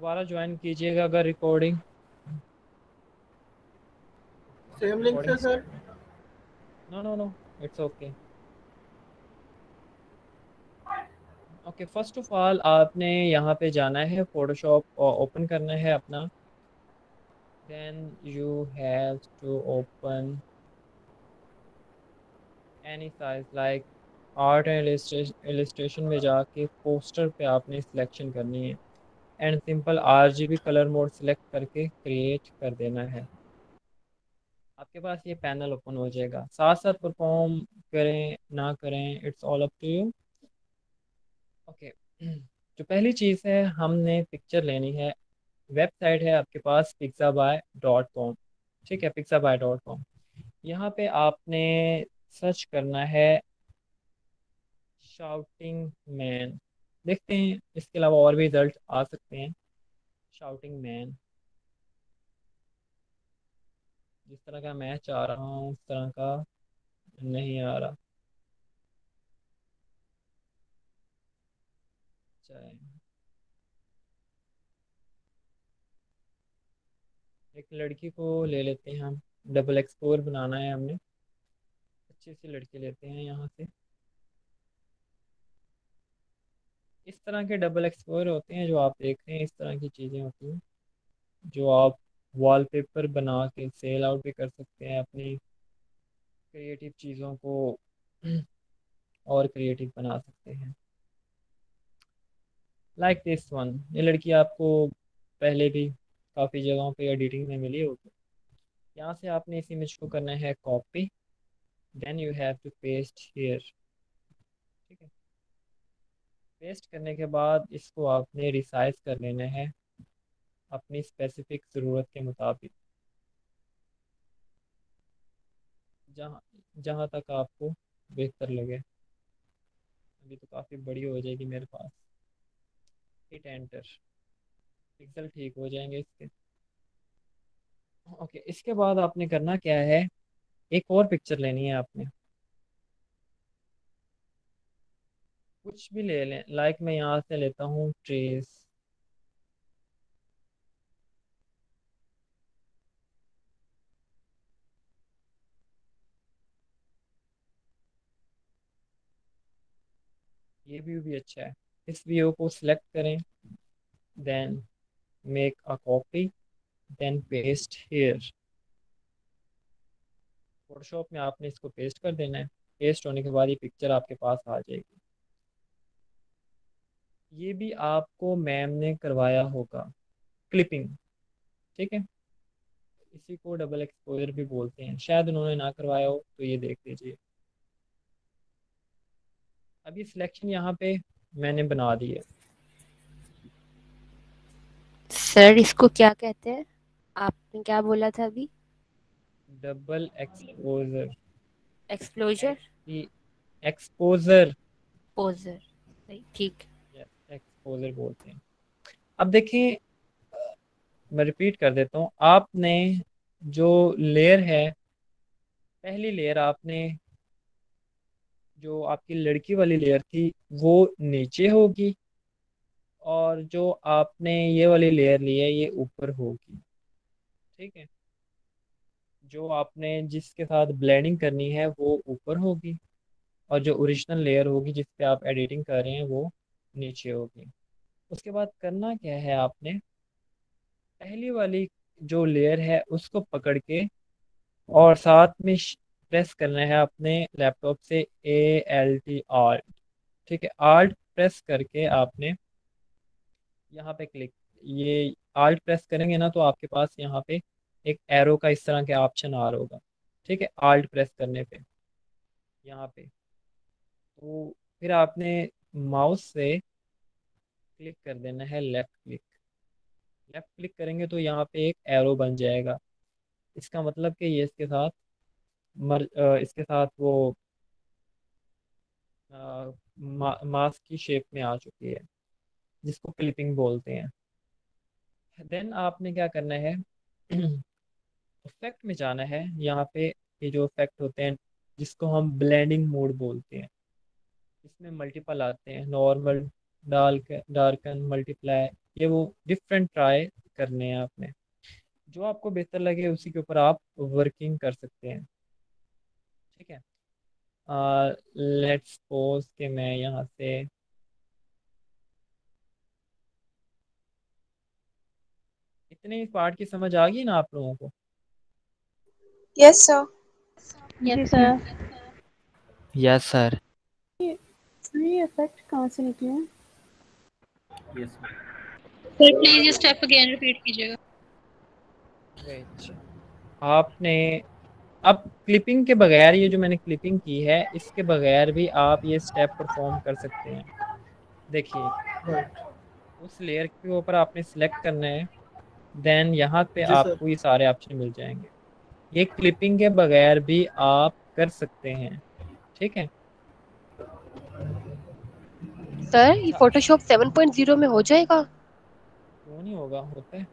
दोबारा ज्वाइन कीजिएगा अगर रिकॉर्डिंग सेम लिंक से sir no no no it's okay okay first of all आपने यहाँ पे जाना है फोटोशॉप ओपन करना है अपना। Then you have to open any size like art and illustration में जाके पोस्टर पे आपने सिलेक्शन करनी है। And simple RGB colour mode select करके क्रिएट कर देना है। आपके पास ये पैनल ओपन हो जाएगा। साथ साथ परफॉर्म करें, ना करें it's all up to you okay जो पहली चीज़ है, हमने पिक्चर लेनी है। वेबसाइट है आपके पास पिक्सा बाय डॉट कॉम ठीक है? पिक्सा बाय डॉट कॉम यहाँ पे आपने सर्च करना है शाउटिंग मैन देखते हैं, इसके अलावा और भी रिज़ल्ट आ सकते हैं। शाउटिंग मैन जिस तरह का मैं चाह रहा हूँ, उस तरह का नहीं आ रहा। एक लड़की को ले लेते हैं हम। डबल एक्सपोर बनाना है हमने। अच्छी सी लड़की लेते हैं यहाँ से। इस तरह के डबल एक्सपोर होते हैं जो आप देख रहे हैं, इस तरह की चीज़ें होती हैं, जो आप वॉलपेपर बना के सेल आउट भी कर सकते हैं अपनी क्रिएटिव चीज़ों को और क्रिएटिव बना सकते हैं। लाइक दिस वन ये लड़की आपको पहले भी काफ़ी जगहों पे एडिटिंग में मिली होगी। यहाँ से आपने इस इमेज को करना है copy then you have to paste here ठीक है? पेस्ट करने के बाद इसको आपने रिसाइज कर लेना है अपनी स्पेसिफिक ज़रूरत के मुताबिक। जहाँ जहाँ तक आपको बेहतर लगे। अभी तो काफ़ी बड़ी हो जाएगी मेरे पास। हिट एंटर पिक्सल ठीक हो जाएँगे इसके। ओके इसके बाद आपने करना क्या है? एक और पिक्चर लेनी है आपने। कुछ भी ले लें। लाइक मैं यहाँ से लेता हूँ ट्रेस ये व्यू भी अच्छा है। इस व्यू को सिलेक्ट करें then make a copy then paste here Photoshop में आपने इसको पेस्ट कर देना है। पेस्ट होने के बाद ये पिक्चर आपके पास आ जाएगी। ये भी आपको मैम ने करवाया होगा। क्लिपिंग ठीक है? इसी को डबल एक्सपोजर भी बोलते हैं। शायद उन्होंने ना करवाया हो तो ये देख लीजिए। अभी सिलेक्शन यहाँ पे मैंने बना दी है। सर इसको क्या कहते हैं? आपने क्या बोला था अभी? डबल एक्सपोजर एक्सप्लोजर एक्सपोजर पोजर ठीक। एक्सपोजर बोलते हैं। अब देखिए मैं रिपीट कर देता हूँ। आपने जो लेयर है, पहली लेयर आपने जो आपकी लड़की वाली लेयर थी, वो नीचे होगी और जो आपने ये वाली लेयर ली है, ये ऊपर होगी। ठीक है? जो आपने जिसके साथ ब्लेंडिंग करनी है, वो ऊपर होगी और जो ओरिजिनल लेयर होगी जिस पे आप एडिटिंग कर रहे हैं, वो नीचे होगी। उसके बाद करना क्या है आपने? पहली वाली जो लेयर है, उसको पकड़ के और साथ में प्रेस करना है अपने लैपटॉप से ए एल टी आल्ट ठीक है आल्ट प्रेस करके आपने यहाँ पे क्लिक ये आल्ट प्रेस करेंगे ना तो आपके पास यहाँ पे एक एरो का इस तरह के ऑप्शन आ रहा होगा। ठीक है आल्ट प्रेस करने पे, यहाँ पे। तो फिर आपने माउस से क्लिक कर देना है लेफ़्ट क्लिक लेफ़्ट क्लिक करेंगे तो यहाँ पे एक एरो बन जाएगा। इसका मतलब कि ये इसके साथ मर इसके साथ वो मास्क की शेप में आ चुकी है, जिसको क्लिपिंग बोलते हैं। देन आपने क्या करना है? इफ़ेक्ट में जाना है। यहाँ पे ये जो इफ़ेक्ट होते हैं, जिसको हम ब्लेंडिंग मोड बोलते हैं। इसमें मल्टीपल आते हैं नॉर्मल डार्क डार्कन मल्टीप्लाई ये वो डिफरेंट ट्राई करने हैं आपने। जो आपको बेहतर लगे उसी के ऊपर आप वर्किंग कर सकते हैं। ठीक है? लेट्स सपोज़ कि मैं यहाँ से इतने पार्ट की समझ आ गई ना आप लोगों को? Yes sir yes sir yes sir ये इफ़ेक्ट कहाँ से निकले हैं? यस सर प्लीज़ ये स्टेप अगेन रिपीट कीजिएगा। आपने अब क्लिपिंग के बगैर ये जो मैंने क्लिपिंग की है इसके बगैर भी आप ये स्टेप परफॉर्म कर सकते हैं। देखिए उस लेयर के ऊपर आपने सिलेक्ट करना है देन यहाँ पे आपको ये सारे ऑप्शन मिल जाएँगे। ये क्लिपिंग के बगैर भी आप कर सकते हैं ठीक है? सर ये फोटोशॉप 7.0 में हो जाएगा। क्यों नहीं होगा होता है।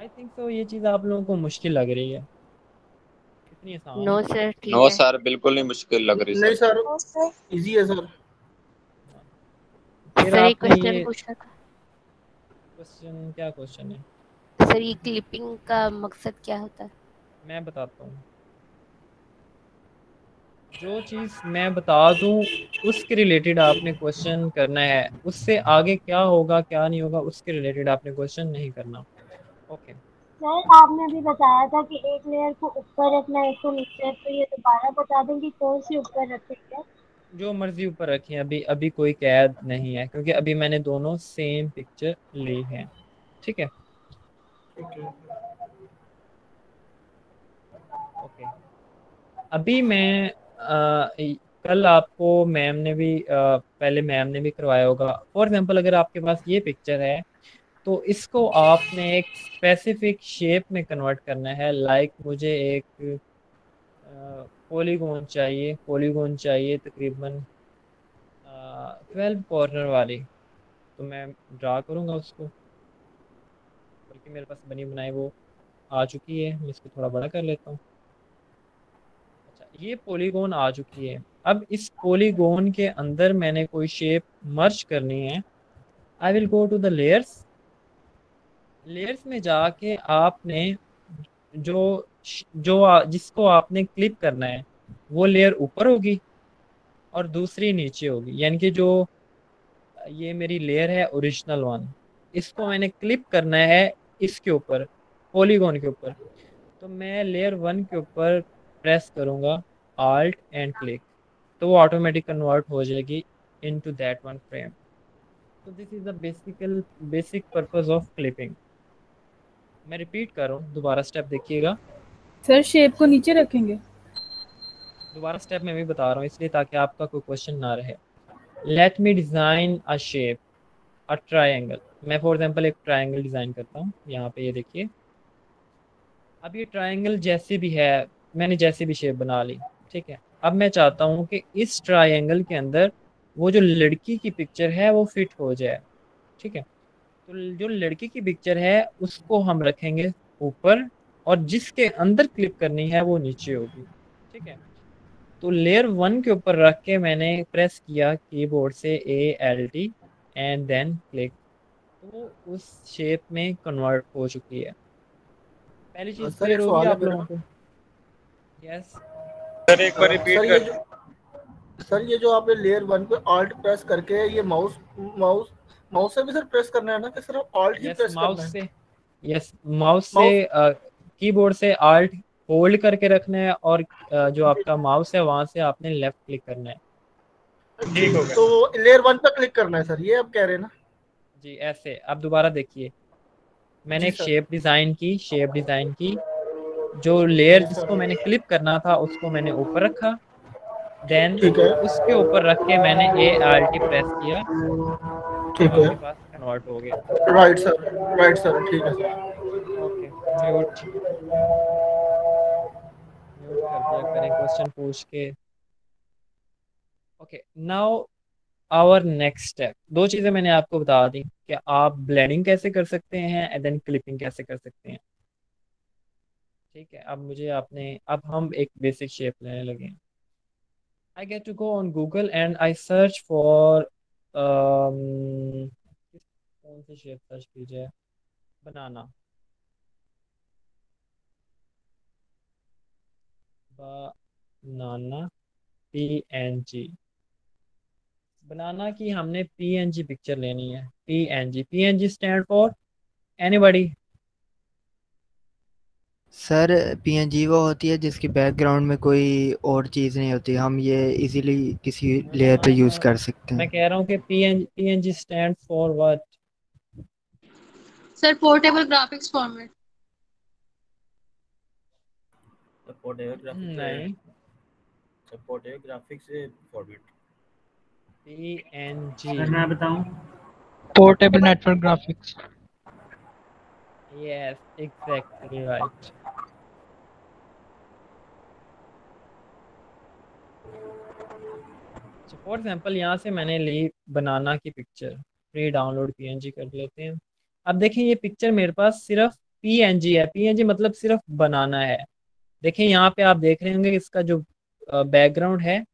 आई थिंक सो ये चीज़ आप लोगों को मुश्किल लग रही है। कितनी आसान नो सर ठीक नो सर बिल्कुल नहीं मुश्किल लग रही नहीं सर इजी है सर सर एक क्वेश्चन पूछना था। क्वेश्चन क्या क्वेश्चन है? सर ये क्लिपिंग का मकसद क्या होता है? मैं बताता हूँ। जो चीज़ मैं बता दूँ उसके रिलेटेड आपने क्वेश्चन करना है। उससे आगे क्या होगा क्या नहीं होगा उसके रिलेटेड आपने क्वेश्चन नहीं करना। ओके। सर आपने अभी बताया था कि एक लेयर को ऊपर रखना है इसको नीचे तो ये दोबारा बता दें कि कौन सी ऊपर रखेंगे जो मर्ज़ी ऊपर रखें अभी अभी कोई कैद नहीं है क्योंकि अभी मैंने दोनों सेम पिक्चर ली है? ठीक है। ओके। अभी मैं कल आपको मैम ने भी पहले मैम ने भी करवाया होगा। फॉर एग्जांपल अगर आपके पास ये पिक्चर है तो इसको आपने एक स्पेसिफिक शेप में कन्वर्ट करना है। लाइक मुझे एक पॉलीगोन चाहिए। पॉलीगोन चाहिए तकरीबन ट्वेल्व कॉर्नर वाली। तो मैं ड्रा करूँगा उसको। बल्कि मेरे पास बनी बनाई वो आ चुकी है। मैं इसको थोड़ा बड़ा कर लेता हूँ। ये पॉलीगोन आ चुकी है। अब इस पॉलीगोन के अंदर मैंने कोई शेप मर्ज करनी है। I will go to the layers layers में जाके आपने जो जो जिसको आपने क्लिप करना है, वो लेयर ऊपर होगी और दूसरी नीचे होगी। यानी कि जो ये मेरी लेयर है ओरिजिनल वन इसको मैंने क्लिप करना है इसके ऊपर पॉलीगोन के ऊपर। तो मैं लेयर वन के ऊपर प्रेस करूँगा। आल्ट एंड क्लिक तो वो ऑटोमेटिक कन्वर्ट हो जाएगी इनटू दैट वन फ्रेम तो this is the basical basic purpose of clipping मैं रिपीट कर रहा हूँ दोबारा स्टेप देखिएगा. सर शेप को नीचे रखेंगे? दोबारा स्टेप मैं भी बता रहा हूँ इसलिए ताकि आपका कोई क्वेश्चन ना रहे. Let me design a shape a triangle मैं फॉर एग्जांपल एक ट्रायंगल डिज़ाइन करता हूँ यहाँ पे ये देखिए. अब ये ट्रायंगल जैसे भी है मैंने जैसे भी शेप बना ली. ठीक है। अब मैं चाहता हूँ कि इस ट्राइंगल के अंदर वो जो लड़की की पिक्चर है वो फिट हो जाए। ठीक है? तो जो लड़की की पिक्चर है उसको हम रखेंगे ऊपर और जिसके अंदर क्लिक करनी है वो नीचे होगी। ठीक है? तो लेयर वन के ऊपर रख के मैंने प्रेस किया कीबोर्ड से A L T and then click तो उस शेप में कन्वर्ट हो चुकी है। पहली चीज़ क्लियर होगी आप लोगों को। यस सर एक बार रिपीट कर। सर ये जो आपने लेयर वन पे ऑल्ट प्रेस करके ये माउस माउस माउस से भी सर प्रेस करना है ना कि सिर्फ़ ऑल्ट ही प्रेस करना माउस है? से। यस माउस से कीबोर्ड से आल्ट होल्ड करके रखना है और जो आपका माउस है वहाँ से आपने लेफ़्ट क्लिक करना है। ठीक हो गया। तो लेयर वन पे क्लिक करना है सर ये आप कह रहे हैं ना? जी ऐसे। अब दोबारा देखिए। मैंने एक शेप डिज़ाइन की शेप डिज़ाइन की। जो लेयर जिसको मैंने क्लिप करना था उसको मैंने ऊपर रखा। देन उसके ऊपर रख के मैंने ए आर टी प्रेस किया। ठीक है। कन्वर्ट हो गया। राइट सर राइट सर ठीक है सर ओके म्यूट म्यूट कर दिया करें क्वेश्चन पूछ के। Okay now our next step दो चीज़ें मैंने आपको बता दी कि आप ब्लेंडिंग कैसे कर सकते हैं एंड देन क्लिपिंग कैसे कर सकते हैं। ठीक है, अब मुझे आपने, अब हम एक बेसिक शेप लेने लगे I get to go on Google and I search for कौन सी शेप सर्च की जाए बनाना बनाना पी एन जी बनाना की हमने पी एन जी पिक्चर लेनी है। P N G P N G stand for anybody sir PNG वो होती है जिसकी बैकग्राउंड में कोई और चीज़ नहीं होती। हम ये इजीली किसी लेयर पे यूज़ कर सकते हैं। मैं कह रहा हूँ कि P N P N G stand for what sir portable graphics format नहीं। Supportable graphics format P N G मैं बताऊँ? Portable network graphics yes exactly right for example यहाँ से मैंने ली बनाना की पिक्चर फ्री डाउनलोड पीएनजी कर लेते हैं। अब देखें, ये पिक्चर मेरे पास सिर्फ़ पीएनजी है। पीएनजी मतलब सिर्फ़ बनाना है। देखें, यहाँ पे आप देख रहे होंगे इसका जो बैकग्राउंड है,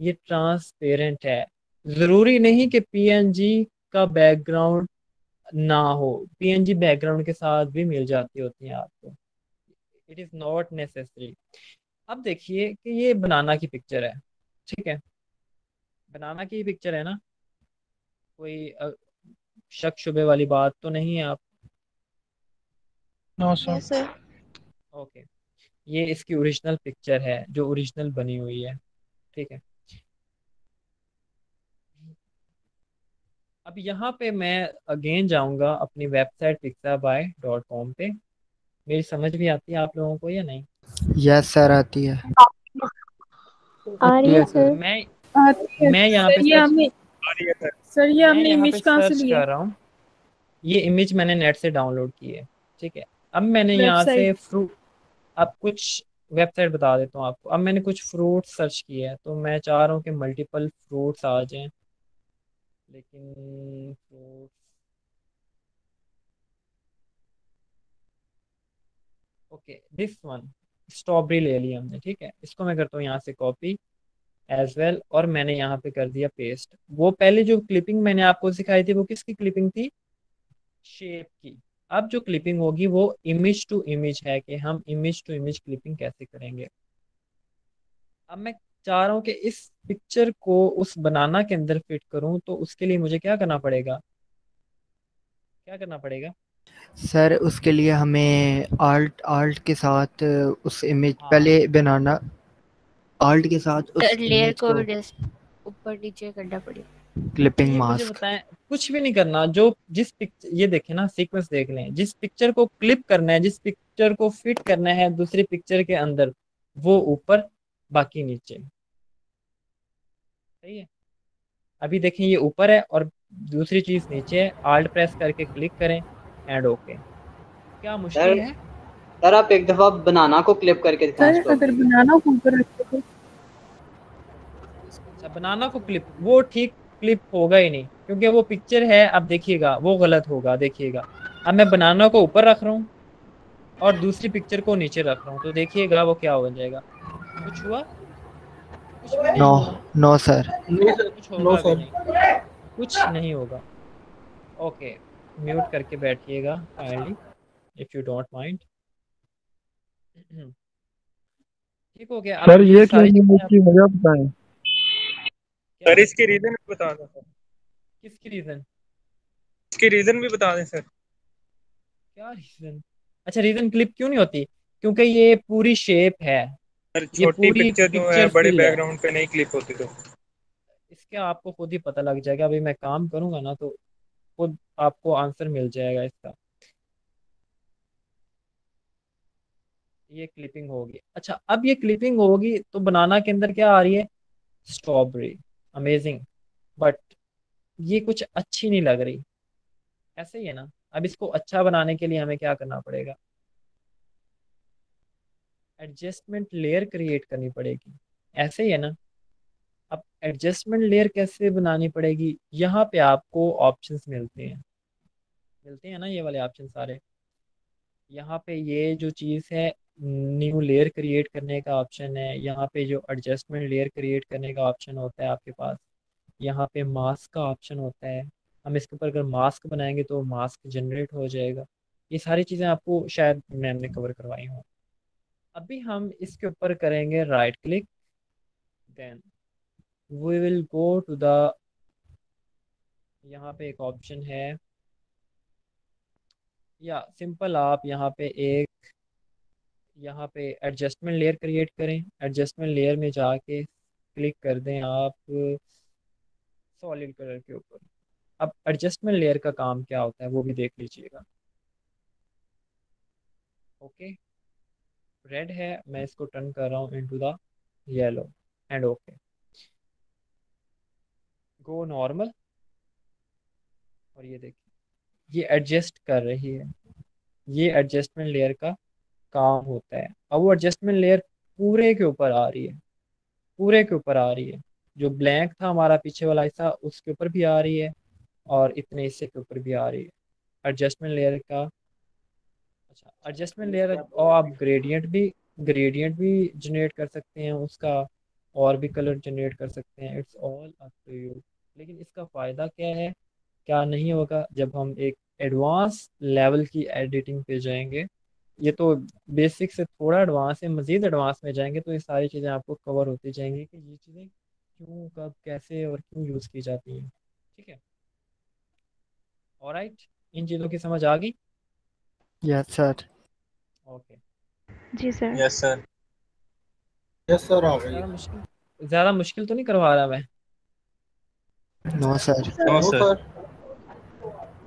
ये ट्रांसपेरेंट है। ज़रूरी नहीं कि पीएनजी का बैकग्राउंड ना हो। पीएनजी बैकग्राउंड के साथ भी मिल जाती होती हैं आपको। इट इज़ नॉट नेसेसरी अब देखिए कि ये बनाना की पिक्चर है। ठीक है? बनाना की पिक्चर है ना? कोई शक शुबे वाली बात तो नहीं है आप? नो यस सर ओके ये इसकी ओरिजिनल पिक्चर है जो ओरिजिनल बनी हुई है। ठीक है? अब यहाँ पे मैं अगेन जाऊँगा अपनी वेबसाइट पिक्साबाई डॉट कॉम पे। मेरी समझ भी आती है आप लोगों को या नहीं? यस सर आती है। आ रही है सर मैं आती है मैं यहाँ पे सर ये हमने सर। ये हमने इमेज कहाँ से सर्च ली? कर रहा हूँ। ये इमेज मैंने नेट से डाउनलोड की है ठीक है? अब मैंने यहाँ से फ्रूट अब कुछ वेबसाइट बता देता हूँ आपको। अब मैंने कुछ फ्रूट सर्च किए हैं तो मैं चाह रहा हूँ कि मल्टीपल फ्रूट्स आ जाएँ। लेकिन fruits okay this one strawberry ले ली हमने ठीक है? इसको मैं करता हूँ यहाँ से कॉपी एज वेल और मैंने यहाँ पे कर दिया पेस्ट वो पहले जो क्लिपिंग मैंने आपको सिखाई थी वो किसकी क्लिपिंग थी? शेप की. अब जो क्लिपिंग होगी वो इमेज टू इमेज है कि हम इमेज टू इमेज क्लिपिंग कैसे करेंगे. अब मैं चाह रहा हूँ कि इस पिक्चर को उस बनाना के अंदर फिट करूँ तो उसके लिए मुझे क्या करना पड़ेगा? क्या करना पड़ेगा? सर उसके लिए हमें आल्ट आल्ट के साथ उस इमेज हाँ। पहले बनाना आल्ट के साथ उस लेयर को को ऊपर नीचे करना पड़ेगा। क्लिपिंग मास्क कुछ भी नहीं करना जो जिस पिक्चर ये देखें ना सीक्वेंस देख लें। जिस पिक्चर को क्लिप करना है जिस पिक्चर को फिट करना है दूसरी पिक्चर के अंदर वो ऊपर बाकी नीचे। सही है? अभी देखें ये ऊपर है और दूसरी चीज़ नीचे है। आल्ट प्रेस करके क्लिक करें एंड ओके क्या मुश्किल है? सर आप एक दफ़ा बनाना को क्लिप करके दिखाएँ सर अगर बनाना को ऊपर रखते तो। अच्छा बनाना को क्लिप वो ठीक क्लिप होगा ही नहीं क्योंकि वो पिक्चर है अब देखिएगा वो गलत होगा देखिएगा। अब मैं बनाना को ऊपर रख रहा हूँ और दूसरी पिक्चर को नीचे रख रहा हूँ तो देखिएगा वो क्या हो जाएगा। कुछ हुआ? नो नो सर कुछ होगा नहीं। कुछ नहीं होगा। ओके म्यूट करके बैठिएगा kindly if you don't mind ठीक हो गया। सर ये की वजह बताएँ? सर इसके रीजन भी बता दें सर। किसकी रीजन इसके रीजन भी बता दें सर। क्या रीजन अच्छा रीजन क्लिप क्यों नहीं होती? क्योंकि ये पूरी शेप है। सर छोटी पिक्चर जो है बड़े बैकग्राउंड पे नहीं क्लिप होती तो। इसके आपको खुद ही पता लग जाएगा। अभी मैं काम करूँगा ना तो खुद आपको आंसर मिल जाएगा इसका। ये क्लिपिंग होगी। अच्छा अब ये क्लिपिंग होगी तो बनाना के अंदर क्या आ रही है? स्ट्रॉबेरी अमेजिंग बट ये कुछ अच्छी नहीं लग रही। ऐसे ही है ना? अब इसको अच्छा बनाने के लिए हमें क्या करना पड़ेगा? एडजस्टमेंट लेयर क्रिएट करनी पड़ेगी। ऐसे ही है ना? अब एडजस्टमेंट लेयर कैसे बनानी पड़ेगी? यहाँ पे आपको ऑप्शंस मिलते हैं। मिलते हैं ना ये वाले ऑप्शन सारे? यहाँ पे ये जो चीज़ है न्यू लेयर क्रिएट करने का ऑप्शन है। यहाँ पे जो एडजस्टमेंट लेयर क्रिएट करने का ऑप्शन होता है आपके पास, यहाँ पे मास्क का ऑप्शन होता है। हम इसके ऊपर अगर मास्क बनाएँगे तो मास्क जनरेट हो जाएगा। ये सारी चीज़ें आपको शायद मैम ने कवर करवाई हों। अभी हम इसके ऊपर करेंगे right click then we will go to the यहाँ पे एक ऑप्शन है। या सिंपल आप यहाँ पे एक यहाँ पे एडजस्टमेंट लेयर क्रिएट करें। एडजस्टमेंट लेयर में जाके क्लिक कर दें आप सॉलिड कलर के ऊपर। अब एडजस्टमेंट लेयर का काम क्या होता है वो भी देख लीजिएगा। ओके रेड है, मैं इसको टर्न कर रहा हूँ into the yellow and okay go normal और ये देखिए, ये एडजस्ट कर रही है। ये एडजस्टमेंट लेयर का काम होता है। अब वो एडजस्टमेंट लेयर पूरे के ऊपर आ रही है। पूरे के ऊपर आ रही है। जो ब्लैंक था हमारा पीछे वाला हिस्सा उसके ऊपर भी आ रही है और इतने हिस्से के ऊपर भी आ रही है। एडजस्टमेंट लेयर का अच्छा एडजस्टमेंट लेयर और आप ग्रेडियंट भी ग्रेडियंट भी जनरेट कर सकते हैं उसका और भी कलर जनरेट कर सकते हैं। It's all up to you लेकिन इसका फ़ायदा क्या है? क्या नहीं होगा? जब हम एक एडवांस लेवल की एडिटिंग पे जाएँगे ये तो बेसिक से थोड़ा एडवांस है मज़ीद एडवांस में जाएँगे तो ये सारी चीज़ें आपको कवर होती जाएँगी कि ये चीज़ें क्यों कब कैसे और क्यों यूज़ की जाती हैं ठीक है? ऑलराइट इन चीज़ों की समझ आ गई? यस सर ओके जी sir yes sir yes sir आ गई। ज़्यादा मुश्किल तो नहीं करवा रहा मैं? No sir no sir sir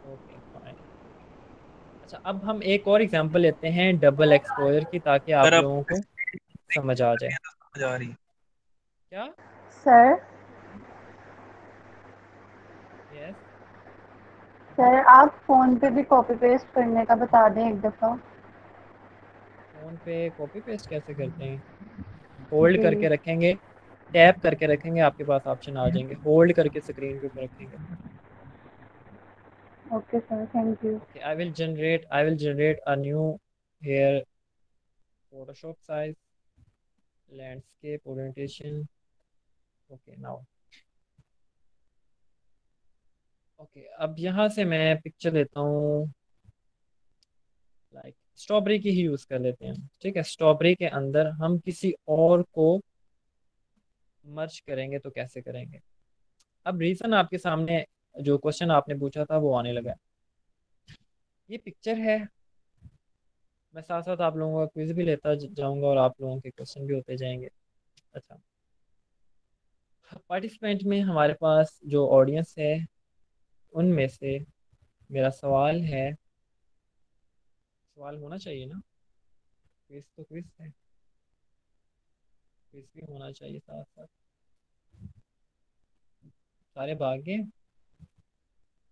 okay fine अच्छा अब हम एक और एग्जांपल लेते हैं डबल एक्सपोजर की ताकि आप लोगों को समझ आ जाए। समझ आ रही क्या? सर। यस सर आप फ़ोन पे भी कॉपी पेस्ट करने का बता दें एक दफ़ा। फ़ोन पे कॉपी पेस्ट कैसे करते हैं? होल्ड करके रखेंगे टैप करके रखेंगे आपके पास ऑप्शन आ जाएँगे। होल्ड करके स्क्रीन के ऊपर रखेंगे। Okay sir thank you okay i will generate i will generate a new here photoshop size landscape orientation okay now okay okay अब यहाँ से मैं पिक्चर लेता हूँ लाइक स्ट्रॉबेरी की ही यूज़ कर लेते हैं ठीक है स्ट्रॉबेरी के अंदर हम किसी और को मर्ज करेंगे तो कैसे करेंगे अब रीज़न आपके सामने जो क्वेश्चन आपने पूछा था, वो आने लगा ये पिक्चर है। मैं साथ साथ आप लोगों का क्विज भी लेता जाऊँगा और आप लोगों के क्वेश्चन भी होते जाएँगे। अच्छा। पार्टिसिपेंट में हमारे पास जो ऑडियंस है, उनमें से मेरा सवाल है। सवाल होना चाहिए ना? क्विज तो क्विज है। क्विज भी होना चाहिए साथ साथ सारे भाग गए।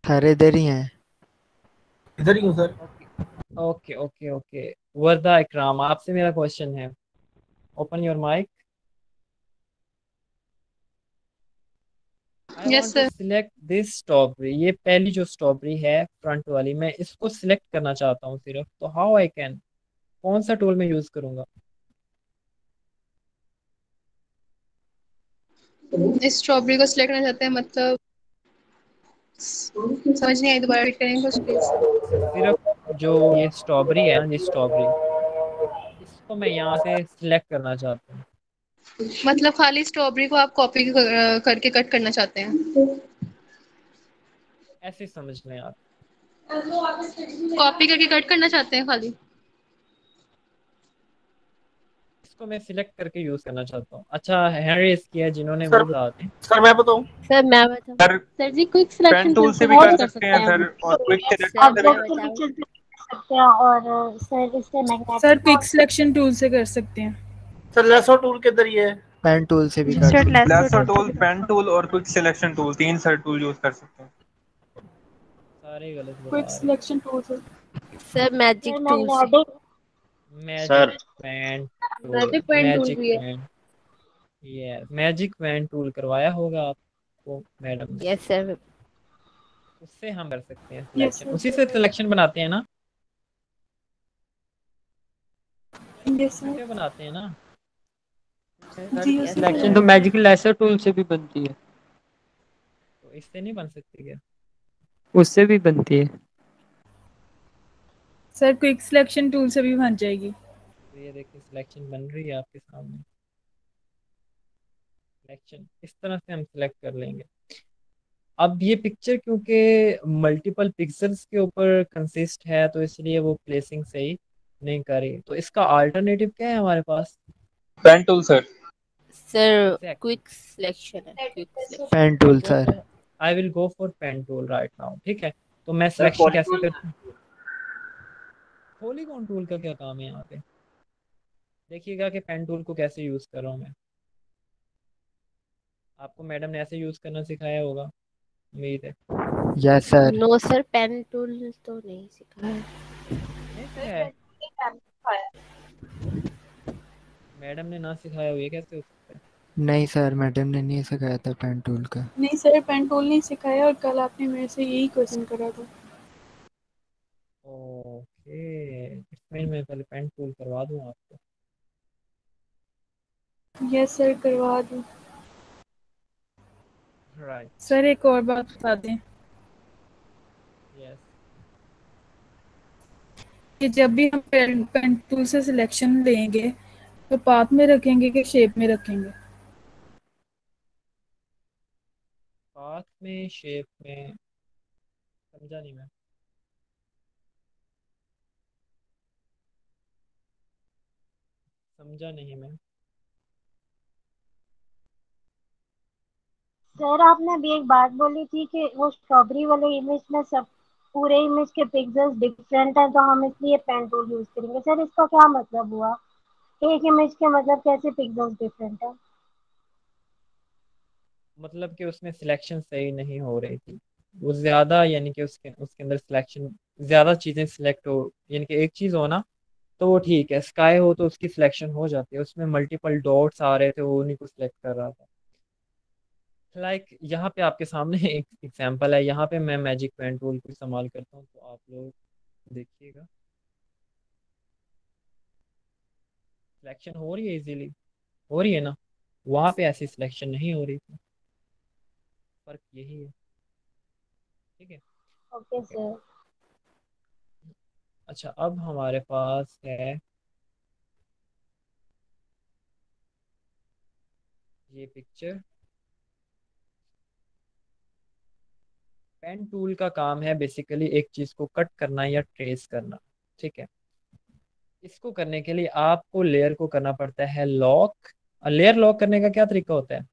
सारे इधर ही हैं। इधर ही हूँ sir. Okay okay okay. Warda Ikram आपसे मेरा क्वेश्चन है। Open your mic Yes, to sir. Select this strawberry ये पहली जो स्ट्रॉबेरी है फ्रंट वाली मैं इसको सिलेक्ट करना चाहता हूँ सिर्फ़। तो हाउ आई कैन कौन सा टूल मैं यूज़ करूँगा? इस स्ट्रॉबेरी को सिलेक्ट करना चाहते हैं मतलब समझ नहीं आई दोबारा रिपीट करेंगे कुछ प्लीज़ सिर्फ़ जो ये स्ट्रॉबेरी है ना ये स्ट्रॉबेरी इसको मैं यहाँ से सिलेक्ट करना चाहता हूँ। मतलब खाली स्ट्रॉबेरी को आप कॉपी करके कट करना चाहते हैं? ऐसे समझ लें आप कॉपी करके कट करना चाहते हैं खाली? इसको मैं सिलेक्ट करके यूज़ करना चाहता हूँ। अच्छा हैंड रेस किया जिन्होंने सर- सर मैं बताऊँ? सर मैं बताऊँ। सर सर जी क्विक सिलेक्शन टूल से भी कर सकते हैं सर और क्विक हैं। और सर इससे magnetic sir quick selection tool से कर सकते हैं। सर लेसो टूल के है पेन टूल से भी कर सकते हैं। लेसर टूल पेन टूल और क्विक सिलेक्शन टूल तीन सर टूल यूज़ कर सकते हैं। सारे गलत quick selection tool sir magic tool magic pen tool magic भी है। पेन ये मैजिक पेन टूल करवाया होगा आपको मैडम यस सर उससे हम कर सकते हैं Yes, सिलेक्शन sir. उसी से सिलेक्शन बनाते हैं ना? यस सर बनाते हैं ना? yes, सिलेक्शन तो मैजिक लेसर टूल से भी बनती है। तो इससे नहीं बन सकती क्या? उससे भी बनती है। सर क्विक सिलेक्शन टूल से भी बन जाएगी। तो ये देखिए सिलेक्शन बन रही है आपके सामने। सिलेक्शन इस तरह से हम सिलेक्ट कर लेंगे। अब ये पिक्चर क्योंकि मल्टीपल पिक्सल्स के ऊपर कंसिस्ट है तो इसलिए वो प्लेसिंग सही नहीं कर रही। तो इसका अल्टरनेटिव क्या है हमारे पास? Pen tool sir sir quick selection है quick selection pen tool sir I will go for pen tool right now ठीक है? तो मैं सिलेक्शन कैसे करता हूँ? पॉलीगॉन टूल का क्या काम है यहाँ पे? देखिएगा कि पेन टूल को कैसे यूज़ कर रहा हूँ मैं। आपको मैडम ने ऐसे यूज़ करना सिखाया होगा। उम्मीद है। Yes sir no sir pen tool तो नहीं सिखाया। मैडम ने ना सिखाया हो ये कैसे हो सकता है? नहीं सर मैडम ने नहीं सिखाया था पेन टूल का। नहीं सर पेन टूल नहीं सिखाया और कल आपने मेरे से यही क्वेश्चन करा था। ओके इसमें मैं पहले पेन टूल करवा दूँ आपको। यस सर करवा दूँ। राइट सर एक और बात बता दें। यस कि जब भी हम पेन टूल से सिलेक्शन लेंगे तो पाथ में रखेंगे कि शेप में रखेंगे? पाथ में शेप में समझा नहीं मैं। समझा नहीं मैं। सर आपने अभी एक बात बोली थी कि वो स्ट्रॉबेरी वाले इमेज में सब पूरे इमेज के पिक्सेल्स डिफरेंट हैं तो हम इसलिए पेन टूल यूज़ करेंगे। सर इसका क्या मतलब हुआ? एक इमेज के मतलब कैसे पिक्सेल्स डिफरेंट है? मतलब कि उसमें सिलेक्शन सही नहीं हो रही थी। वो ज़्यादा यानी कि उसके उसके अंदर सिलेक्शन ज़्यादा चीज़ें सिलेक्ट हो यानी कि एक चीज़ हो ना तो वो ठीक है स्काई हो तो उसकी सिलेक्शन हो जाती है। उसमें मल्टीपल डॉट्स आ रहे थे वो उन्हीं को सिलेक्ट कर रहा था। लाइक like, यहाँ पे आपके सामने एक एग्जांपल है। यहाँ पे मैं मैजिक पेन टूल को इस्तेमाल करता हूँ तो आप लोग देखिएगा। सिलेक्शन हो रही है इजीली हो रही है ना? वहाँ पे ऐसी सिलेक्शन नहीं हो रही थी। फ़र्क यही है। ठीक है? ओके सर अच्छा अब हमारे पास है। ये पिक्चर पेन टूल का काम है बेसिकली एक चीज़ को कट करना या ट्रेस करना ठीक है? इसको करने के लिए आपको लेयर को करना पड़ता है लॉक लेयर लॉक करने का क्या तरीका होता है?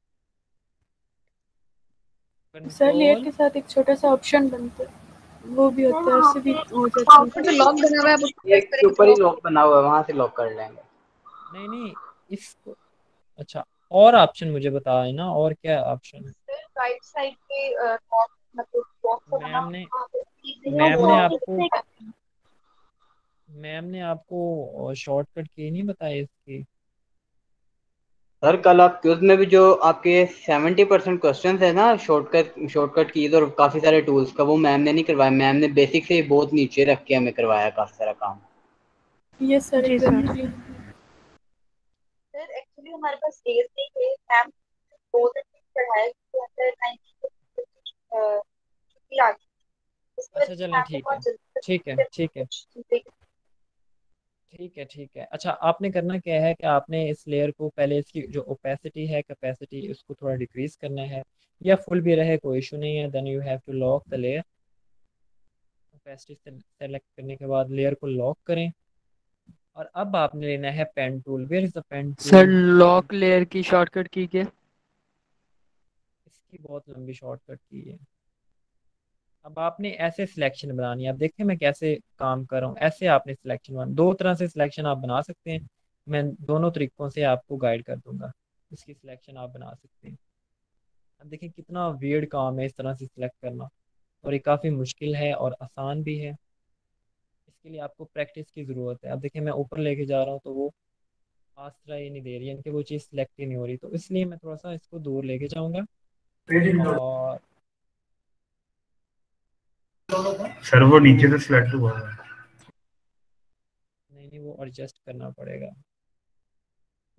सर लेयर के साथ एक छोटा सा ऑप्शन बनता है। वो भी होता है उससे भी हो जाता है। जो लॉक बना हुआ है आप उसको एक के ऊपर ही लॉक बना हुआ है वहाँ से लॉक कर लेंगे। नहीं नहीं इसको अच्छा और ऑप्शन मुझे बताए ना और क्या ऑप्शन है? राइट साइड पे मतलब बॉक्स मैम ने मैम ने आपको मैम ने आपको शॉर्टकट की नहीं बताई इसकी? सर कल आप क्यूज में भी जो आपके 70 परसेंट क्वेश्चन है ना शॉर्टकट शॉर्टकट कीज और काफ़ी सारे टूल्स का वो मैम ने नहीं करवाया मैम ने बेसिक से बहुत नीचे रख के हमें करवाया काफ़ी सारा काम। यस सर जी सर सर एक्चुअली हमारे पास डेज़ नहीं है मैम दो दिन पढ़ाया कि अंदर नाइन्टी छुट्टी आ गई अच्छा चलें ठीक है। ठीक है ठीक है। ठीक है ठीक है। अच्छा आपने करना क्या है कि आपने इस लेयर को पहले इसकी जो ओपेसिटी है कैपेसिटी उसको थोड़ा डिक्रीज करना है या फुल भी रहे कोई इशू नहीं है then you have to lock the layer opacity select करने के बाद लेयर को लॉक करें। और अब आपने लेना है pen tool where is the pen tool sir lock layer की शॉर्टकट की क्या? इसकी बहुत लंबी शॉर्टकट की है। अब आपने ऐसे सिलेक्शन बनानी है। अब देखें मैं कैसे काम कर रहा हूँ। ऐसे आपने सिलेक्शन बना दो तरह से सिलेक्शन आप बना सकते हैं। मैं दोनों तरीकों से आपको गाइड कर दूँगा। इसकी सिलेक्शन आप बना सकते हैं। अब देखिए कितना वियर्ड काम है इस तरह से सिलेक्ट करना। और ये काफ़ी मुश्किल है और आसान भी है। इसके लिए आपको प्रैक्टिस की ज़रूरत है। अब देखें मैं ऊपर लेके जा रहा हूँ तो वो आसरा ही नहीं दे रही है। इनके वो चीज़ सिलेक्ट ही नहीं हो रही। तो इसलिए मैं थोड़ा सा इसको दूर लेके जाऊँगा। और सर वो नीचे से सिलेक्ट हुआ है। नहीं नहीं वो एडजस्ट करना पड़ेगा।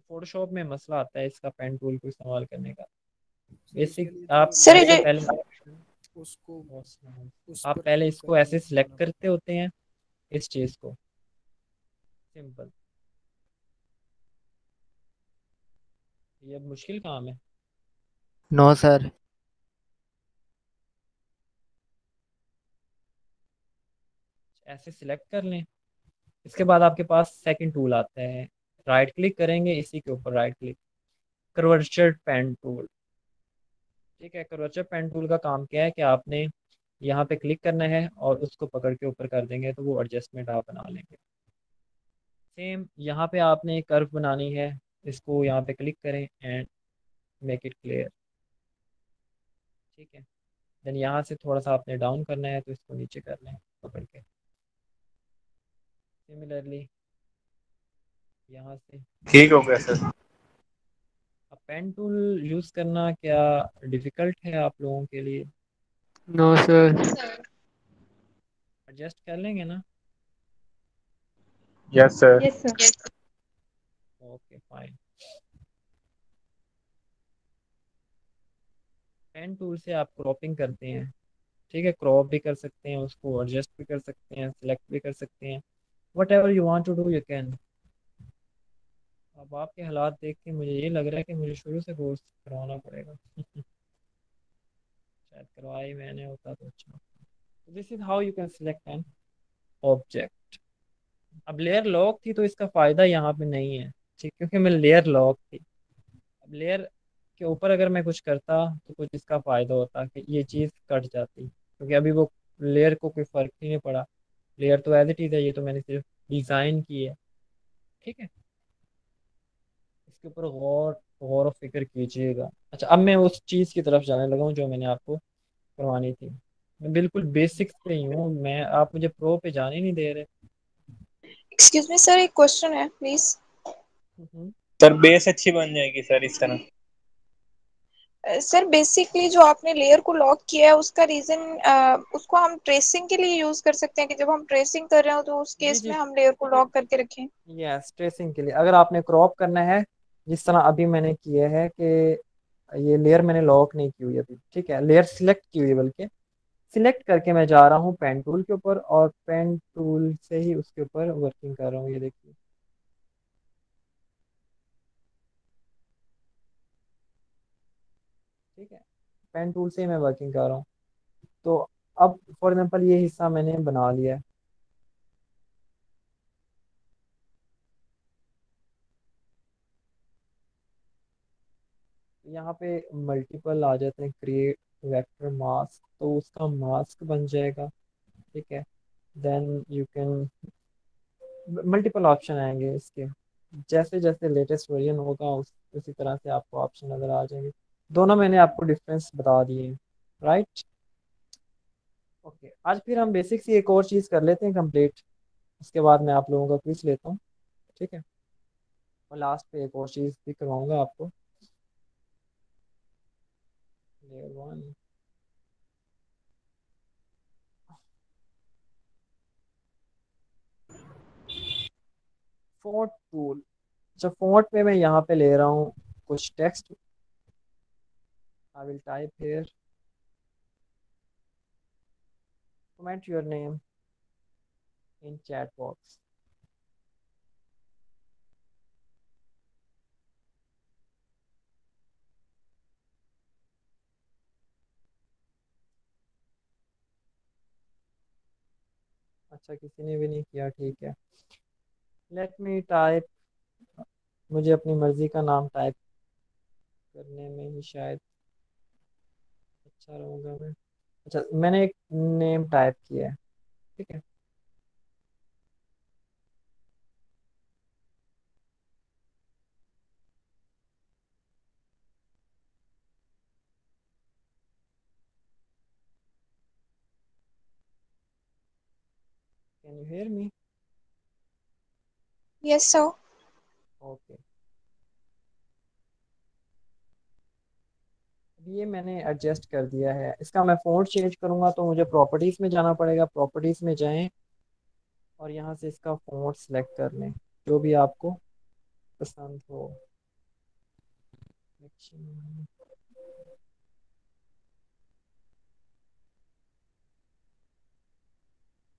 फोटोशॉप में मसला आता है इसका पेन टूल को इस्तेमाल करने का। बेसिक आप सर, ये पहले उसको उस आप पहले इसको ऐसे सिलेक्ट करते होते हैं इस चीज़ को। सिंपल ये अब मुश्किल काम है। नो सर ऐसे सिलेक्ट कर लें। इसके बाद आपके पास सेकंड टूल आता है। राइट क्लिक करेंगे, इसी के ऊपर right click curvature pen tool ठीक है कर्वर्चर पेन टूल का काम क्या है कि आपने यहाँ पे क्लिक करना है और उसको पकड़ के ऊपर कर देंगे तो वो एडजस्टमेंट आप बना लेंगे। सेम यहाँ पे आपने एक कर्व बनानी है, इसको यहाँ पे क्लिक करें एंड मेक इट क्लियर ठीक है देन यहाँ से थोड़ा सा आपने डाउन करना है तो इसको नीचे कर लें पकड़ के। सिमिलरली यहाँ से ठीक हो गया सर। पेन टूल यूज़ करना क्या डिफ़िकल्ट है आप लोगों के लिए? नो सर एडजस्ट कर लेंगे ना? Yes sir yes sir okay fine pen tool से आप क्रॉपिंग करते हैं। ठीक है क्रॉप भी कर सकते हैं उसको एडजस्ट भी कर सकते हैं सिलेक्ट भी कर सकते हैं। Whatever you want to do you can अब आपके हालात देख के मुझे ये लग रहा है कि मुझे शुरू से कोर्स करवाना पड़ेगा। शायद करवाई मैंने, होता तो अच्छा। This is how you can select an object अब लेयर लॉक थी तो इसका फ़ायदा यहाँ पे नहीं है, ठीक? क्योंकि मैं लेयर लॉक थी। अब लेयर के ऊपर अगर मैं कुछ करता तो कुछ इसका फ़ायदा होता कि ये चीज़ कट जाती। क्योंकि अभी वो लेयर को कोई फ़र्क ही नहीं पड़ा। लेयर तो एज इट इज़ है ये तो मैंने सिर्फ़ डिज़ाइन की है। ठीक है? इसके ऊपर गौर गौर फ़िक्र कीजिएगा। अच्छा अब मैं उस चीज़ की तरफ़ जाने लगा हूँ जो मैंने आपको करवानी थी। मैं बिल्कुल बेसिक्स पे ही हूँ मैं आप मुझे प्रो पे जाने नहीं दे रहे। एक्सक्यूज मी सर एक क्वेश्चन है प्लीज़ सर बेस अच्छी बन जाएगी सर इस तरह। सर बेसिकली जो आपने लेयर को लॉक किया है उसका रीजन उसको हम ट्रेसिंग के लिए यूज़ कर सकते हैं कि जब हम ट्रेसिंग कर रहे हो तो उस केस में हम लेयर को लॉक करके रखें। यस ट्रेसिंग के लिए। अगर आपने क्रॉप करना है जिस तरह अभी मैंने किया है कि ये लेयर मैंने लॉक नहीं की हुई अभी ठीक है? लेयर सिलेक्ट की हुई बल्कि। सिलेक्ट करके मैं जा रहा हूँ पेन टूल के ऊपर और पेन टूल से ही उसके ऊपर वर्किंग कर रहा हूँ ये देखिए ठीक है पेन टूल से ही मैं वर्किंग कर रहा हूँ। तो अब फॉर एग्जांपल ये हिस्सा मैंने बना लिया है। यहाँ पे मल्टीपल आ जाते हैं क्रिएट वेक्टर मास्क तो उसका मास्क बन जाएगा, ठीक है? Then you can multiple option आएँगे इसके। जैसे जैसे लेटेस्ट वर्जन होगा, उस, उसी तरह से आपको ऑप्शन नज़र आ जाएँगे। दोनों मैंने आपको डिफरेंस बता दिए राइट ओके आज फिर हम बेसिक सी एक और चीज़ कर लेते हैं कंप्लीट उसके बाद मैं आप लोगों का क्विज लेता हूँ, ठीक है? और लास्ट पे एक और चीज़ भी करवाऊँगा आपको। फोर्ट टूल अच्छा फोर्ट पे मैं यहाँ पे ले रहा हूँ कुछ text I will type here comment your name in chat box. अच्छा किसी ने भी नहीं किया, ठीक है। लेट मी टाइप मुझे अपनी मर्ज़ी का नाम टाइप करने में ही शायद अच्छा रहूँगा मैं। अच्छा मैंने एक नेम टाइप किया है ठीक है? Can you hear me? Yes sir okay ये मैंने एडजस्ट कर दिया है। इसका मैं फ़ॉन्ट चेंज करूँगा तो मुझे प्रॉपर्टीज़ में जाना पड़ेगा। प्रॉपर्टीज़ में जाएँ और यहाँ से इसका फ़ॉन्ट सेलेक्ट कर लें। जो भी आपको पसंद हो।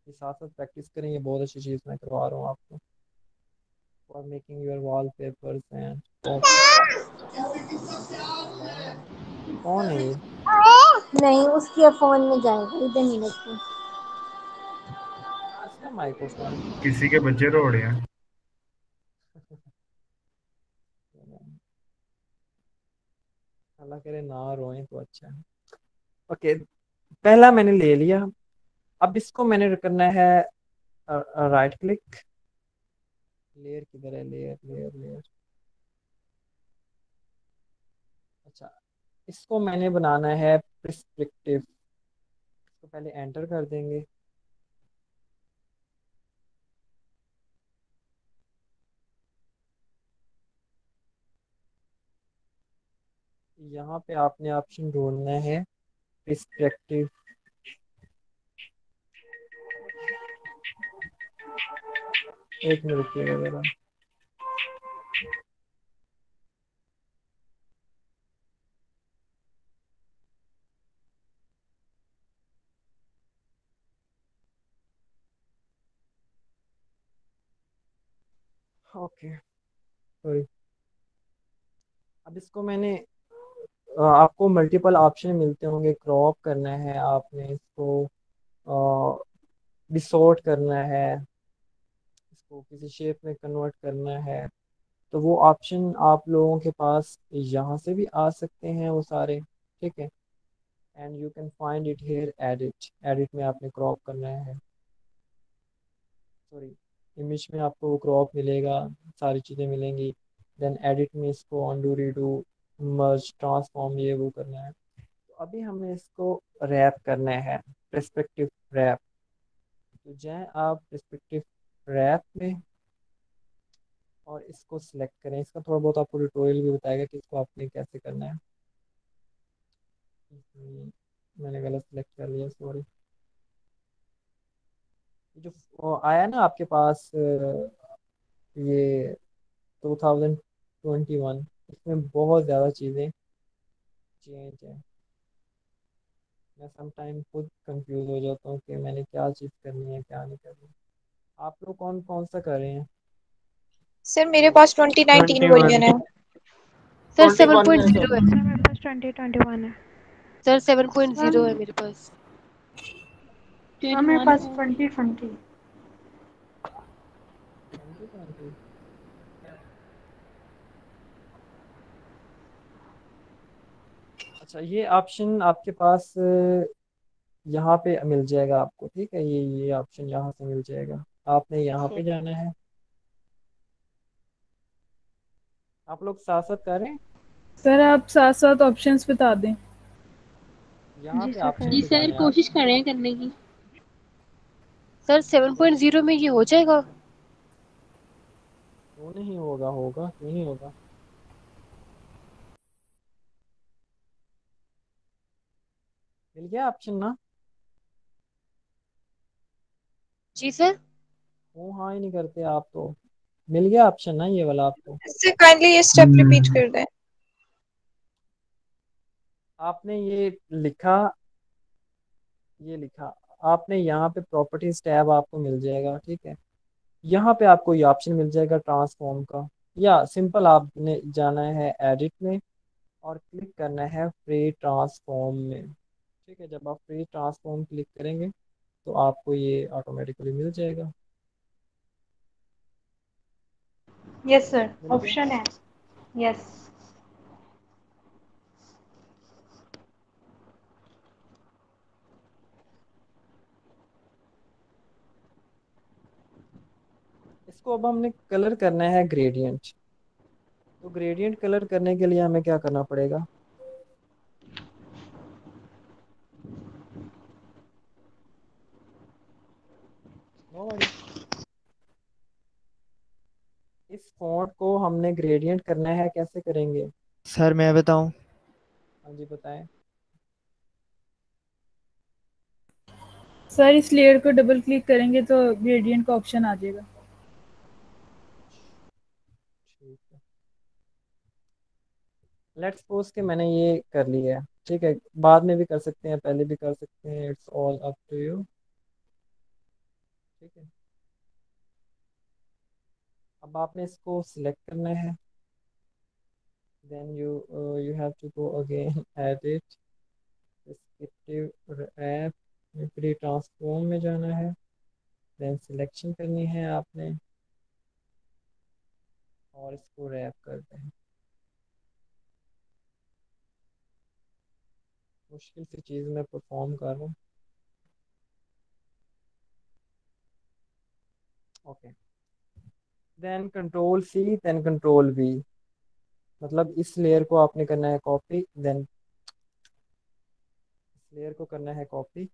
ये साथ साथ प्रैक्टिस करें। ये बहुत अच्छी चीज़ मैं करवा रहा हूँ आपको। Making your wall papers and कौन है ये? नहीं उसके फ़ोन में जाएगा इधर नहीं इसका माइक्रोफोन किसी के बच्चे रो रहे हैं। अल्लाह करे ना रोए तो अच्छा है। ओके पहला मैंने ले लिया। अब इसको मैंने करना है राइट क्लिक लेयर किधर है? लेयर लेयर लेयर अच्छा इसको मैंने बनाना है प्रिस्क्रिप्टिव इसको पहले एंटर कर देंगे। यहाँ पे आपने ऑप्शन ढूंढना है प्रिस्क्रिप्टिव एक मिनट रुकिएगा ओके। सॉरी। अब इसको मैंने आपको मल्टीपल ऑप्शन मिलते होंगे। क्रॉप करना है आपने इसको डिसॉर्ट करना है, इसको किसी शेप में कन्वर्ट करना है। तो वो ऑप्शन आप लोगों के पास यहाँ से भी आ सकते हैं वो सारे, ठीक है? And you can find it here edit edit में आपने क्रॉप करना है। सॉरी इमेज में आपको क्रॉप मिलेगा सारी चीज़ें मिलेंगी। देन एडिट में इसको अनडू रीडू मर्ज ट्रांसफॉर्म ये वो करना है। तो अभी हमें इसको रैप करना है पर्सपेक्टिव रैप तो जाए आप पर्सपेक्टिव रैप में और इसको सिलेक्ट करें। इसका थोड़ा बहुत आपको ट्यूटोरियल भी बताएगा कि इसको आपने कैसे करना है। हम्म, मैंने गलत सिलेक्ट कर लिया सॉरी जो आया ना आपके पास ये 2021 इसमें बहुत ज़्यादा चीज़ें चेंज हैं। मैं समटाइम खुद कंफ्यूज हो जाता हूँ कि मैंने क्या चीज़ करनी है क्या नहीं करनी। आप लोग कौन कौन सा कर रहे हैं? सर मेरे पास 2019 वर्जन है। सर 21 सेवन पॉइंट है। सर मेरे पास ट्वेंटी ट्वेंटी वन है। सर सेवन पॉइंट ज़ीरो है मेरे पास। हाँ पास ट्वेंटी ट्वेंटी अच्छा ये ऑप्शन आपके पास यहाँ पे मिल जाएगा आपको ठीक है? ये ये ऑप्शन यहाँ से मिल जाएगा। आपने यहाँ पे जाना है। आप लोग साथ साथ करें? सर आप साथ साथ ऑप्शंस बता दें। यहाँ पे ऑप्शन जी सर कोशिश कर रहे हैं करने की। सर सेवन पॉइंट ज़ीरो में ये हो जाएगा? क्यों नहीं होगा होगा नहीं होगा। मिल गया ऑप्शन ना? जी सर। वो हाँ ही नहीं करते आप तो। मिल गया ऑप्शन ना ये वाला आपको? सर काइंडली ये स्टेप रिपीट कर दें। आपने ये लिखा ये लिखा। आपने यहाँ पे प्रॉपर्टीज़ टैब आपको मिल जाएगा ठीक है? यहाँ पे आपको ये ऑप्शन मिल जाएगा ट्रांसफॉर्म का। या सिंपल आपने जाना है एडिट में और क्लिक करना है फ्री ट्रांसफॉर्म में। ठीक है जब आप फ्री ट्रांसफॉर्म क्लिक करेंगे तो आपको ये ऑटोमेटिकली मिल जाएगा। यस सर ऑप्शन है। यस इसको अब हमने कलर करना है ग्रेडियंट तो ग्रेडियंट कलर करने के लिए हमें क्या करना पड़ेगा? इस फॉन्ट को हमने ग्रेडियंट करना है कैसे करेंगे? सर मैं बताऊँ? हाँ जी बताएँ। सर इस लेयर को डबल क्लिक करेंगे तो ग्रेडियंट का ऑप्शन आ जाएगा ठीक है लेट्स सपोज़ कि मैंने ये कर लिया है, ठीक है? बाद में भी कर सकते हैं, पहले भी कर सकते हैं it's all up to you ठीक है? अब आपने इसको सिलेक्ट करना है। Then you you have to go again edit descriptive app free transform में जाना है। देन सिलेक्शन करनी है आपने। और इसको रैप करते हैं मुश्किल सी चीज़ मैं परफॉर्म कर। रहा हूँ okay then control C then control V मतलब इस लेयर को आपने करना है कॉपी देन लेयर को करना है कॉपी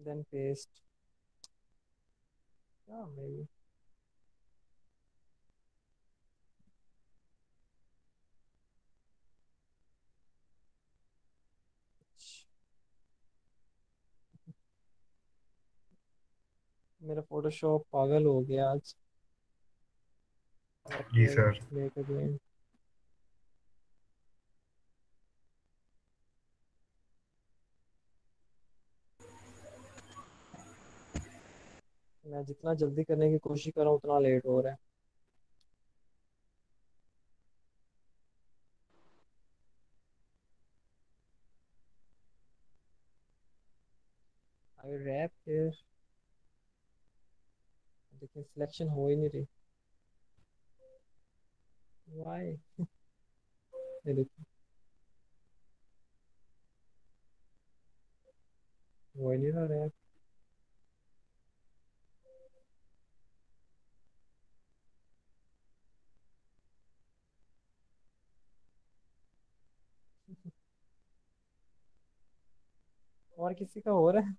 देन पेस्ट क्या मेरी मेरा फोटोशॉप पागल हो गया आज। जी सर। मैं जितना जल्दी करने की कोशिश कर रहा हूँ उतना लेट हो रहा है। रैप फिर देखिए सिलेक्शन हो ही नहीं रही। वाई ये देखिए। हो ही नहीं रहा और किसी का हो रहा है?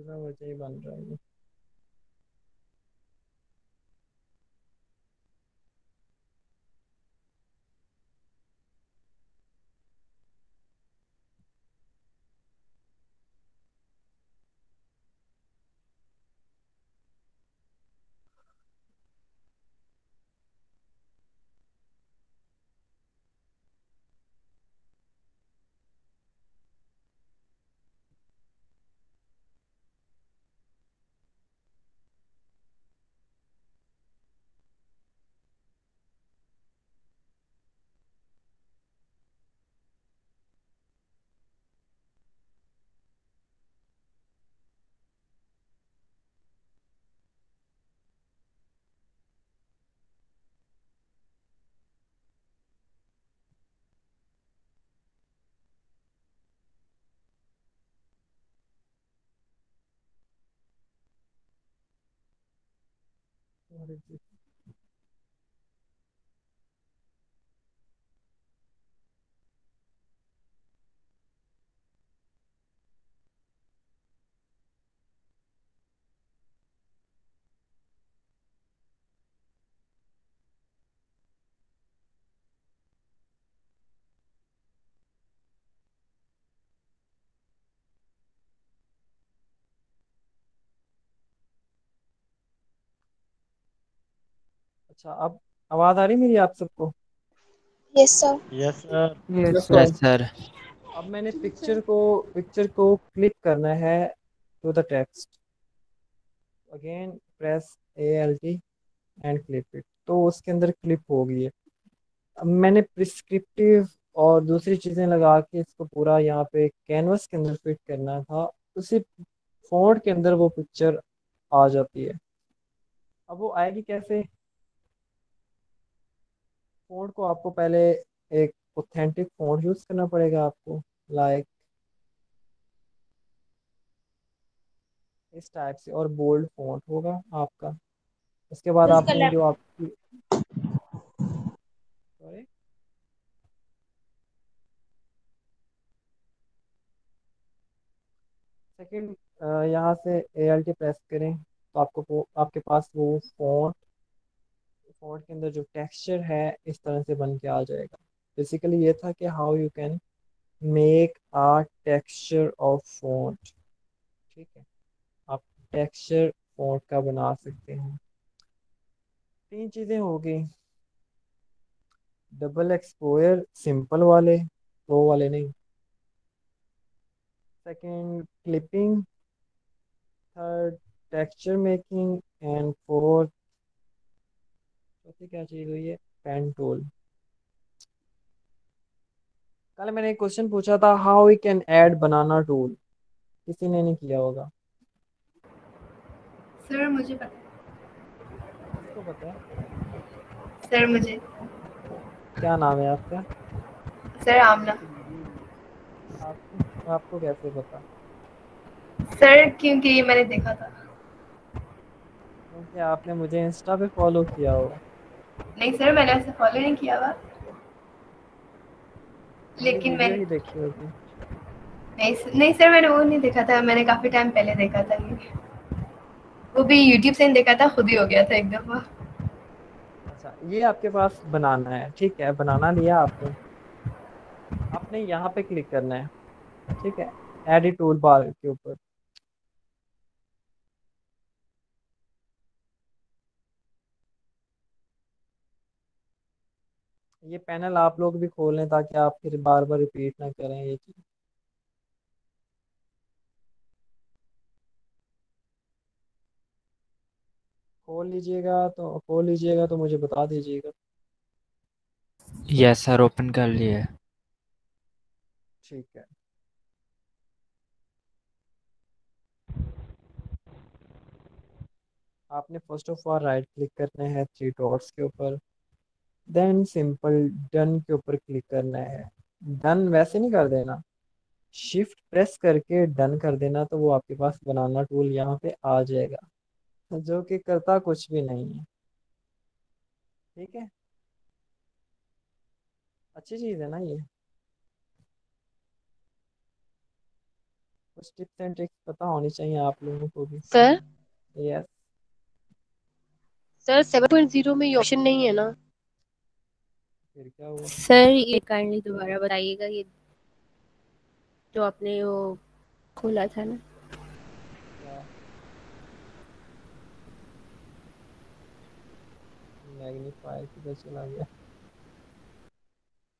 बिना वजह बन रहा है What is this? अच्छा अब आवाज़ आ रही मेरी आप सबको? Yes sir yes sir yes sir अब मैंने पिक्चर को पिक्चर को क्लिक करना है to the text again press A L T and clip it तो उसके अंदर क्लिप हो गई है। अब मैंने प्रिस्क्रिप्टिव और दूसरी चीज़ें लगा के इसको पूरा यहाँ पे कैनवस के अंदर फिट करना था। उसी फोल्ड के अंदर वो पिक्चर आ जाती है। अब वो आएगी कैसे? फोल्ड को आपको पहले एक ऑथेंटिक फ़ोन यूज़ करना पड़ेगा आपको लाइक इस टाइप से और बोल्ड फॉन्ट होगा आपका। उसके बाद आपने जो आपकी सॉरी सेकंड यहाँ से ए एल टी प्रेस करें तो आपको आपके पास वो फॉन्ट फॉन्ट के अंदर जो टेक्सचर है, इस तरह से बन के आ जाएगा। बेसिकली ये था कि how you can make a texture of font ठीक है? आप टेक्सचर फॉन्ट का बना सकते हैं। तीन चीज़ें हो गई। डबल एक्सपोयर सिंपल वाले वो वाले नहीं। Second clipping third texture making and fourth चौथी क्या चीज़ हुई है? पेन टूल कल मैंने एक क्वेश्चन पूछा था how we can add banana tool किसी ने नहीं किया होगा। सर मुझे पता किसको पता है? सर मुझे क्या नाम है आपका? सर आमना। आपको आपको कैसे पता? सर क्योंकि ये मैंने देखा था। क्योंकि आपने मुझे इंस्टा पे फॉलो किया होगा। नहीं सर मैंने ऐसे फॉलो नहीं किया हुआ। लेकिन मैंने ही देखी होगी नहीं नहीं सर मैंने वो नहीं देखा था। मैंने काफ़ी टाइम पहले देखा था ये। वो भी यूट्यूब से नहीं देखा था खुद ही हो गया था एक दफ़ा। अच्छा ये आपके पास बनाना है ठीक है? बनाना लिया आपने। आपने यहाँ पे क्लिक करना है ठीक है? एडिट टूल बार के ऊपर। ये पैनल आप लोग भी खोल लें ताकि आप फिर बार बार रिपीट ना करें ये चीज़। खोल लीजिएगा तो खोल लीजिएगा तो मुझे बता दीजिएगा। यस सर ओपन कर लिए। ठीक है। आपने first of all right click करना है थ्री डॉट्स के ऊपर। देन सिंपल डन के ऊपर क्लिक करना है। डन वैसे नहीं कर देना। शिफ्ट प्रेस करके डन कर देना तो वो आपके पास बनाना टूल यहाँ पे आ जाएगा जो कि करता कुछ भी नहीं है। ठीक है? अच्छी चीज़ है ना ये। कुछ टिप्स एंड ट्रिक्स पता होनी चाहिए आप लोगों को भी। Sir? Yes sir seven point zero में ये ऑप्शन नहीं है ना? फिर क्या हुआ? सर ये काइंडली दोबारा बताइएगा ये जो आपने वो खोला था ना। मैग्नीफायर किधर चला गया।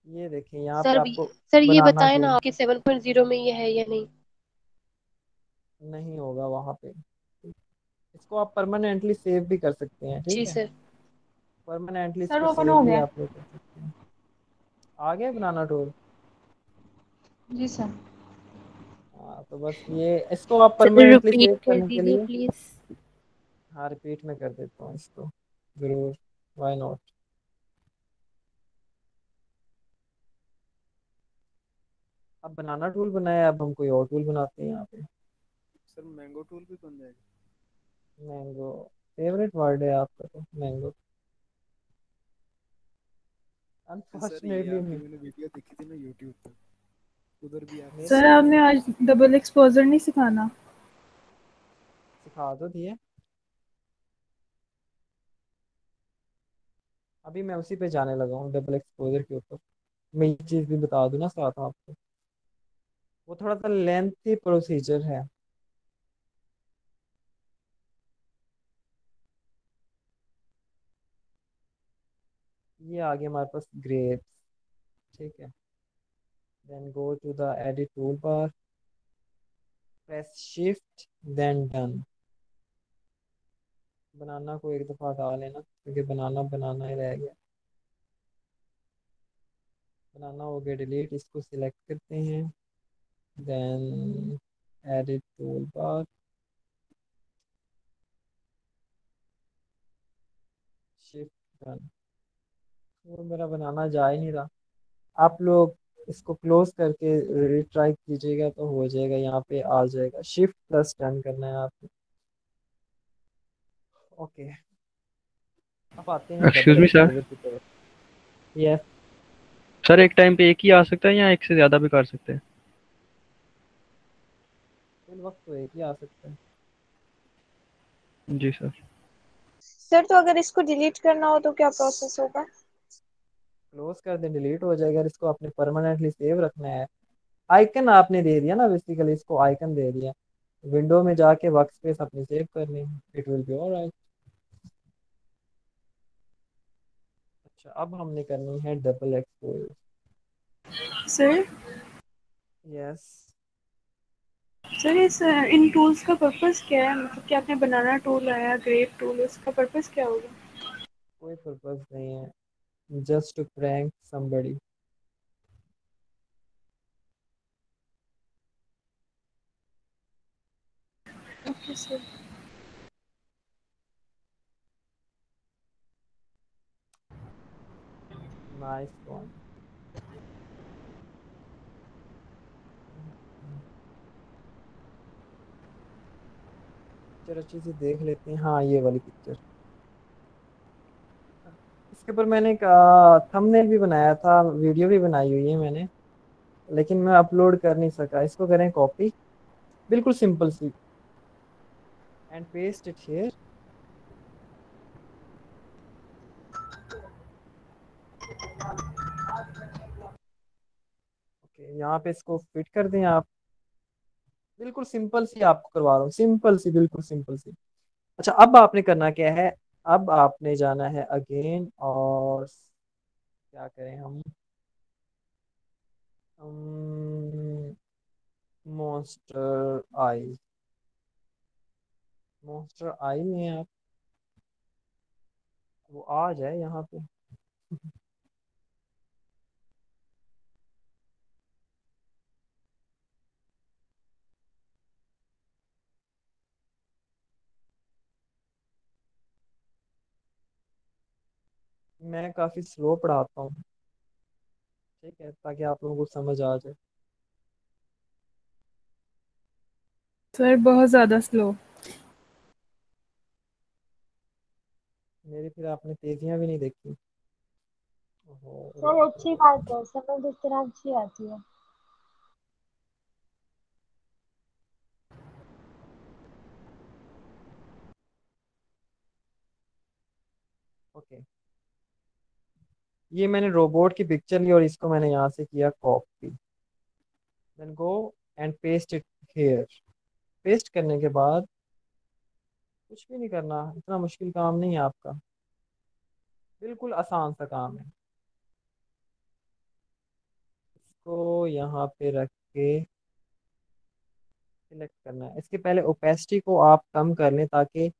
ये देखें यहाँ पे सर आपको सर ये बताएँ ना आपके सेवन पॉइंट ज़ीरो में ये है या नहीं? नहीं होगा वहाँ पे। इसको आप परमानेंटली सेव भी कर सकते हैं जी ठीक है? सर। परमानेंटली सर ओपन हो गया। आप लोग आ गया बनाना टूल जी सर। हाँ तो बस ये इसको आप परमानेंटली रिपीट सेव कर करने के दीजिए लिए प्लीज़ हाँ रिपीट में कर देता हूँ इसको। ज़रूर वाई नॉट अब बनाना टूल बनाया अब हम कोई और टूल बनाते हैं यहाँ पे। सर मैंगो टूल भी बन जाएगा। मैंगो फेवरेट वर्ड है आपका तो मैंगो अनफॉर्चुनेटली मैंने वीडियो देखी थी ना यूट्यूब पे। उधर भी आप सर आपने आज डबल एक्सपोजर नहीं सिखाना? सिखा तो दिए। अभी मैं उसी पे जाने लगा हूँ डबल एक्सपोजर के ऊपर। मैं ये चीज़ भी बता दूँ ना साथ आपको। वो थोड़ा सा लेंथी प्रोसीजर है। ये आ गया हमारे पास ग्रेप्स ठीक है? Then go to the edit toolbar, press shift, then done. बनाना को एक दफ़ा हटा लेना, क्योंकि बनाना बनाना ही रह गया। बनाना हो गया डिलीट इसको सिलेक्ट करते हैं। Then edit tool bar shift done वो मेरा बनाना जा ही नहीं रहा। आप लोग इसको क्लोज करके रिट्राई कीजिएगा तो हो जाएगा यहाँ पे आ जाएगा। शिफ्ट प्लस डन करना है आपको। ओके अब आते हैं excuse me sir yes sir एक टाइम पे एक ही आ सकता है या एक से ज़्यादा भी कर सकते हैं? वक्त तो एक ही आ सकता है। जी सर सर तो अगर इसको डिलीट करना हो तो क्या प्रोसेस होगा? क्लोज कर दें डिलीट हो जाएगा इसको आपने परमानेंटली सेव रखना है। आइकन आपने दे दिया ना बेसिकली इसको आइकन दे दिया। विंडो में जाके वर्क स्पेस अपनी सेव करनी है। इट विल बी ऑलराइट अच्छा अब हमने करनी है double exposure sir yes sir इस इन टूल्स का पर्पस क्या है? मतलब कि आपने बनाना टूल आया ग्रेप टूल उसका पर्पस क्या होगा? कोई पर्पस नहीं है। Just to prank somebody. Okay, sir. Nice one. Picture अच्छी से देख लेते हैं हाँ ये वाली पिक्चर इसके ऊपर मैंने एक थंबनेल भी बनाया था वीडियो भी बनाई हुई है मैंने, लेकिन मैं अपलोड कर नहीं सका। इसको करें कॉपी बिल्कुल simple C. And paste it here okay यहाँ पे इसको फिट कर दें आप। बिल्कुल सिंपल सी आपको करवा रहा हूँ। सिंपल सी, बिल्कुल सिंपल सी। अच्छा अब आपने करना क्या है? अब आपने जाना है अगेन और क्या करें हम? मोस्टर आई मोस्टर आई में आप वो आ जाए यहाँ पे। मैं काफ़ी स्लो पढ़ाता हूँ। ठीक है ताकि आप लोगों को समझ आ जाए। सर बहुत ज़्यादा स्लो मेरी फिर आपने तेजियाँ भी नहीं देखी? सर अच्छी बात है। समझ इस तरह अच्छी आती है। ओके। okay. ये मैंने रोबोट की पिक्चर ली और इसको मैंने यहाँ से किया copy then go and paste it here paste करने के बाद कुछ भी नहीं करना, इतना मुश्किल काम नहीं है आपका. बिल्कुल आसान सा काम है. इसको यहाँ पे रख के सिलेक्ट करना है. इसके पहले ओपेसिटी को आप कम कर लें ताकि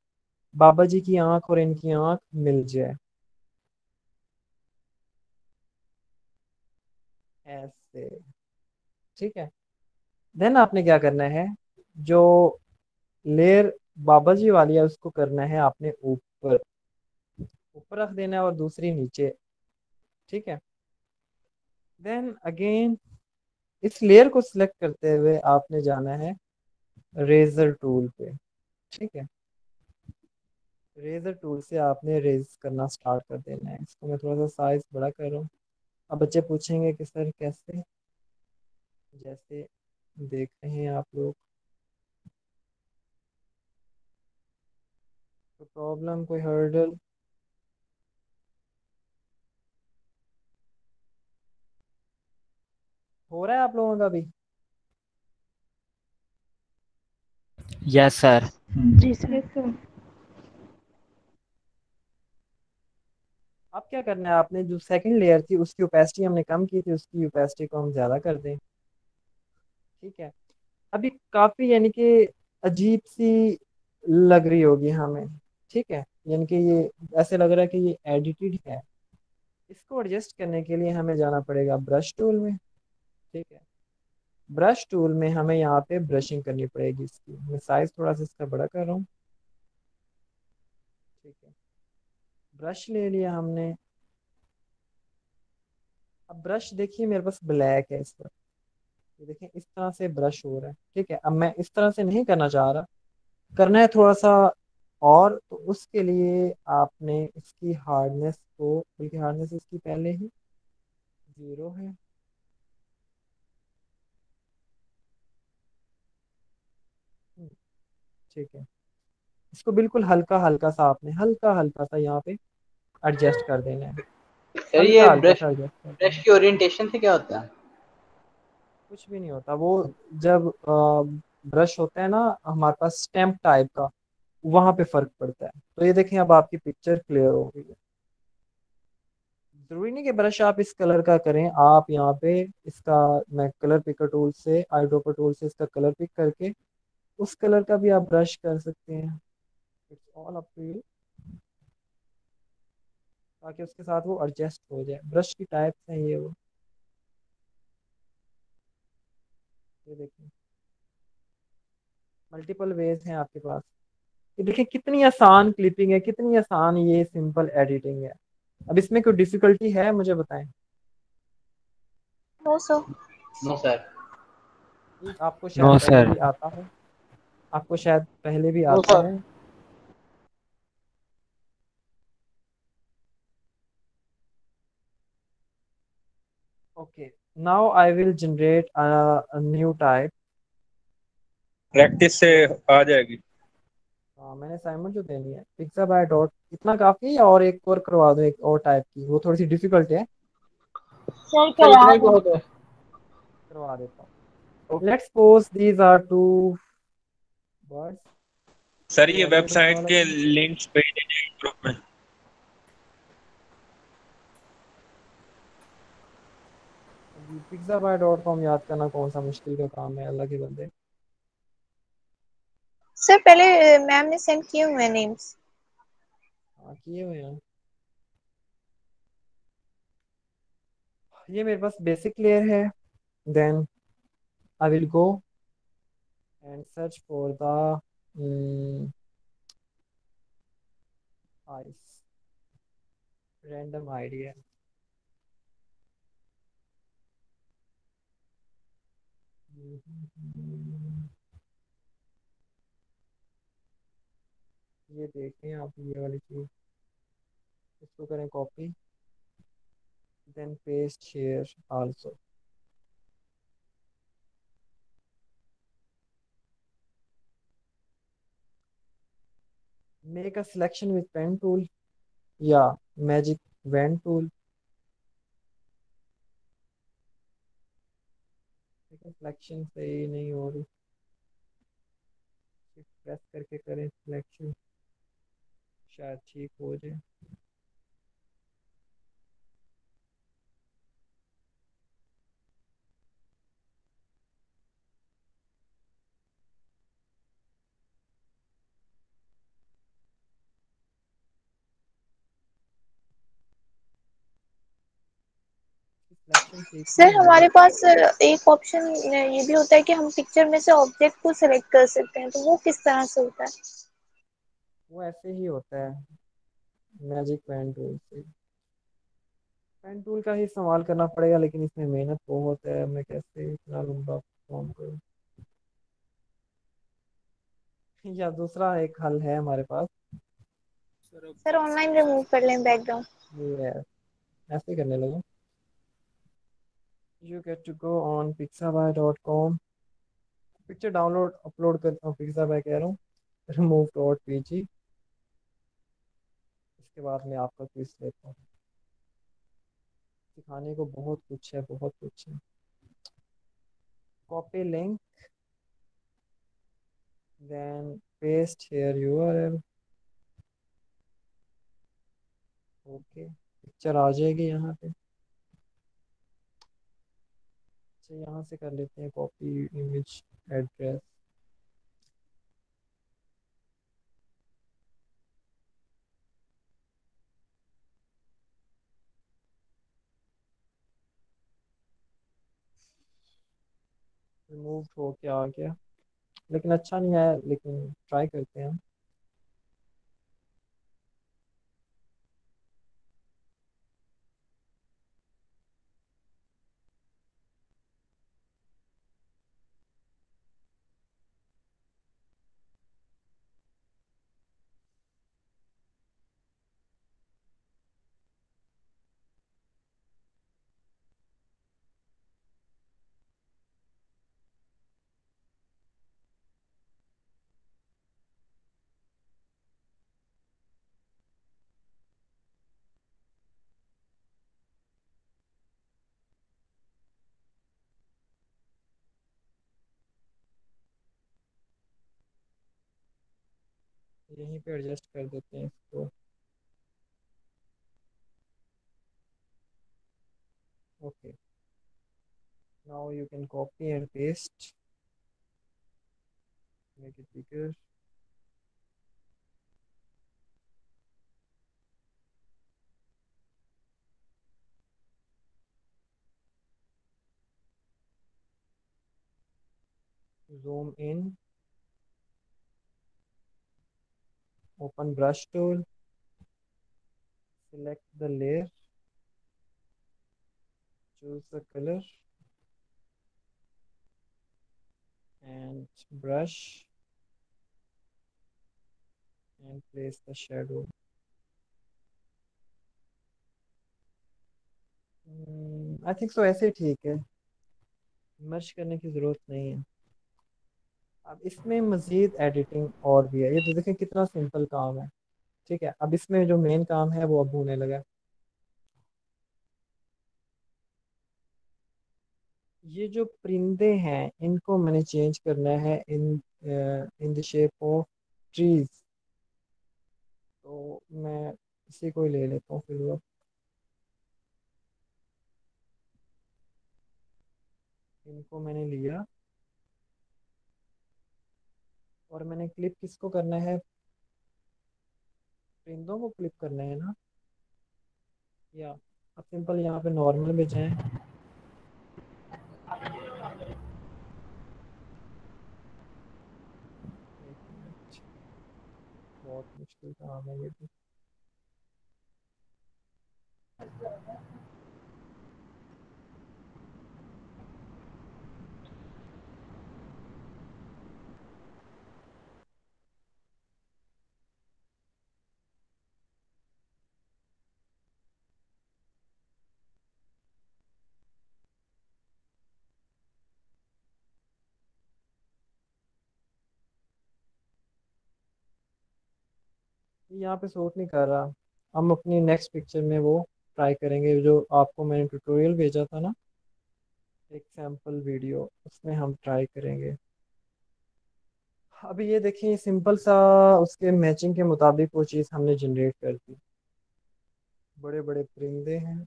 बाबा जी की आँख और इनकी आँख मिल जाए. ऐसे। ठीक है? देन आपने क्या करना है? जो लेयर बाबा जी वाली है, उसको करना है आपने ऊपर। ऊपर रख देना है और दूसरी नीचे। ठीक है? देन अगेन इस लेयर को सिलेक्ट करते हुए आपने जाना है रेजर टूल पे। ठीक है? रेजर टूल से आपने रेज करना स्टार्ट कर देना है। इसको मैं थोड़ा सा साइज़ बड़ा कर रहा हूँ। अब बच्चे पूछेंगे कि सर कैसे? जैसे देख रहे हैं आप लोग। तो प्रॉब्लम कोई हर्डल? हो रहा है आप लोगों का भी यस सर जी सर। अब क्या करना है? आपने जो सेकंड लेयर थी, उसकी ओपेसिटी हमने कम की थी, उसकी ओपेसिटी को हम ज़्यादा कर दें। ठीक है? अभी काफ़ी यानी कि अजीब सी लग रही होगी हमें। ठीक है? यानी कि ये, ऐसे लग रहा है कि ये एडिटेड है। इसको एडजस्ट करने के लिए हमें जाना पड़ेगा ब्रश टूल में। ठीक है? ब्रश टूल में हमें यहाँ पे ब्रशिंग करनी पड़ेगी इसकी। मैं साइज़ थोड़ा सा इसका बड़ा कर रहा हूँ ठीक है ब्रश ले लिया हमने। अब ब्रश देखिए मेरे पास ब्लैक है इस पर। ये देखें इस तरह से ब्रश हो रहा है ठीक है? अब मैं इस तरह से नहीं करना चाह रहा। करना है थोड़ा सा और तो उसके लिए आपने इसकी हार्डनेस को बल्कि हार्डनेस इसकी पहले ही ज़ीरो है। हम्म, ठीक है। इसको बिल्कुल हल्का हल्का सा आपने हल्का हल्का सा यहाँ पे एडजस्ट कर देना है सर ये ब्रश की ओरिएंटेशन से क्या होता है? कुछ भी नहीं होता। वो जब ब्रश होता है ना हमारे पास स्टैम्प टाइप का वहाँ पे फ़र्क पड़ता है। तो ये देखें अब आपकी पिक्चर क्लियर हो गई है। ज़रूरी नहीं कि ब्रश आप इस कलर का करें। आप यहाँ पे इसका मैं कलर पिकर टूल से आई ड्रॉपर टूल से इसका कलर पिक करके उस कलर का भी आप ब्रश कर सकते हैं। It's all up to you ताकि उसके साथ वो एडजस्ट हो जाए। ब्रश की टाइप्स हैं ये वो। ये देखिए। मल्टीपल वेज हैं आपके पास। ये देखिए कितनी आसान क्लिपिंग है कितनी आसान ये सिंपल एडिटिंग है। अब इसमें कोई डिफिकल्टी है मुझे बताएँ? नो सर नो सर आपको शायद No, पहले भी आता हो। आपको शायद पहले भी आता sir. है okay now i will generate a, a new type. Practice से आ जाएगी। हाँ मैंने असाइनमेंट जो देनी है पिक्सा बाय डॉट इतना काफ़ी है और एक और करवा दो एक और टाइप की। वो थोड़ी सी डिफ़िकल्ट है। सर सर इतना करा बहुत है। करवा देता हूँ। Let's suppose these are two words sir ये वेबसाइट के लिंक्स भेज दीजिए ग्रुप में। पिक्सा बाय डॉट कॉम याद करना कौन सा मुश्किल का काम है अल्लाह के बंदे। सर पहले मैम ने सेंड किए हुए नेम्स हाँ किए हुए हैं। ये मेरे पास बेसिक लेयर है। Then I will go and search for the ice random idea ये देखें आप ये वाली चीज़। इसको करें copy then paste share also make a selection with pen tool या मैजिक वैन टूल सिलेक्शन सही नहीं हो रही। प्रेस करके करें सिलेक्शन शायद ठीक हो जाए सिलेक्शन ठीक सर हमारे पास एक ऑप्शन ये भी होता है कि हम पिक्चर में से ऑब्जेक्ट को सिलेक्ट कर सकते हैं तो वो किस तरह से होता है? वो ऐसे ही होता है मैजिक पेन टूल से। पेन टूल का ही इस्तेमाल करना पड़ेगा लेकिन इसमें मेहनत बहुत है मैं कैसे इतना लंबा फॉर्म करूँ? या दूसरा एक हल है हमारे पास। सर ऑनलाइन रिमूव कर लें बैकग्राउंड ये ऐसे करने लगा। You get to go on pixabay.com picture download upload करता हूँ pixabay कह रहा हूँ, remove dot pg. इसके बाद मैं आपका क्विज लेता हूँ। सिखाने को बहुत कुछ है, बहुत कुछ है। Copy link then paste here url. Okay picture आ जाएगी यहाँ पे। अच्छा यहाँ से कर लेते हैं कॉपी इमेज एड्रेस रिमूव हो के आ गया। लेकिन अच्छा नहीं आया, लेकिन ट्राई करते हैं यहीं पे एडजस्ट कर देते हैं इसको okay. Now you can copy and paste. Make it bigger. zoom in open brush tool select the layer choose the color and brush and place the shadow I think so ऐसे ठीक है मर्ज करने की ज़रूरत नहीं है अब इसमें मज़ीद एडिटिंग और भी है। ये तो देखें कितना सिंपल काम है। ठीक है, अब इसमें जो मेन काम है वो अब होने लगा ये जो परिंदे हैं, इनको मैंने चेंज करना है in in the shape of trees तो मैं इसी को ही ले लेता हूँ फिर इनको मैंने लिया। और मैंने क्लिप किसको करना है? परिंदों को क्लिप करना है ना? या, अब सिंपल यहाँ पे नॉर्मल में जाएँ। बहुत मुश्किल काम है ये भी। यहाँ पे सूट नहीं कर रहा। हम अपनी नेक्स्ट पिक्चर में वो ट्राई करेंगे, जो आपको मैंने ट्यूटोरियल भेजा था ना, एक सैंपल वीडियो उसमें हम ट्राई करेंगे। अभी ये देखिए सिंपल सा उसके मैचिंग के मुताबिक वो चीज़ हमने जनरेट कर दी। बड़े बड़े परिंदे हैं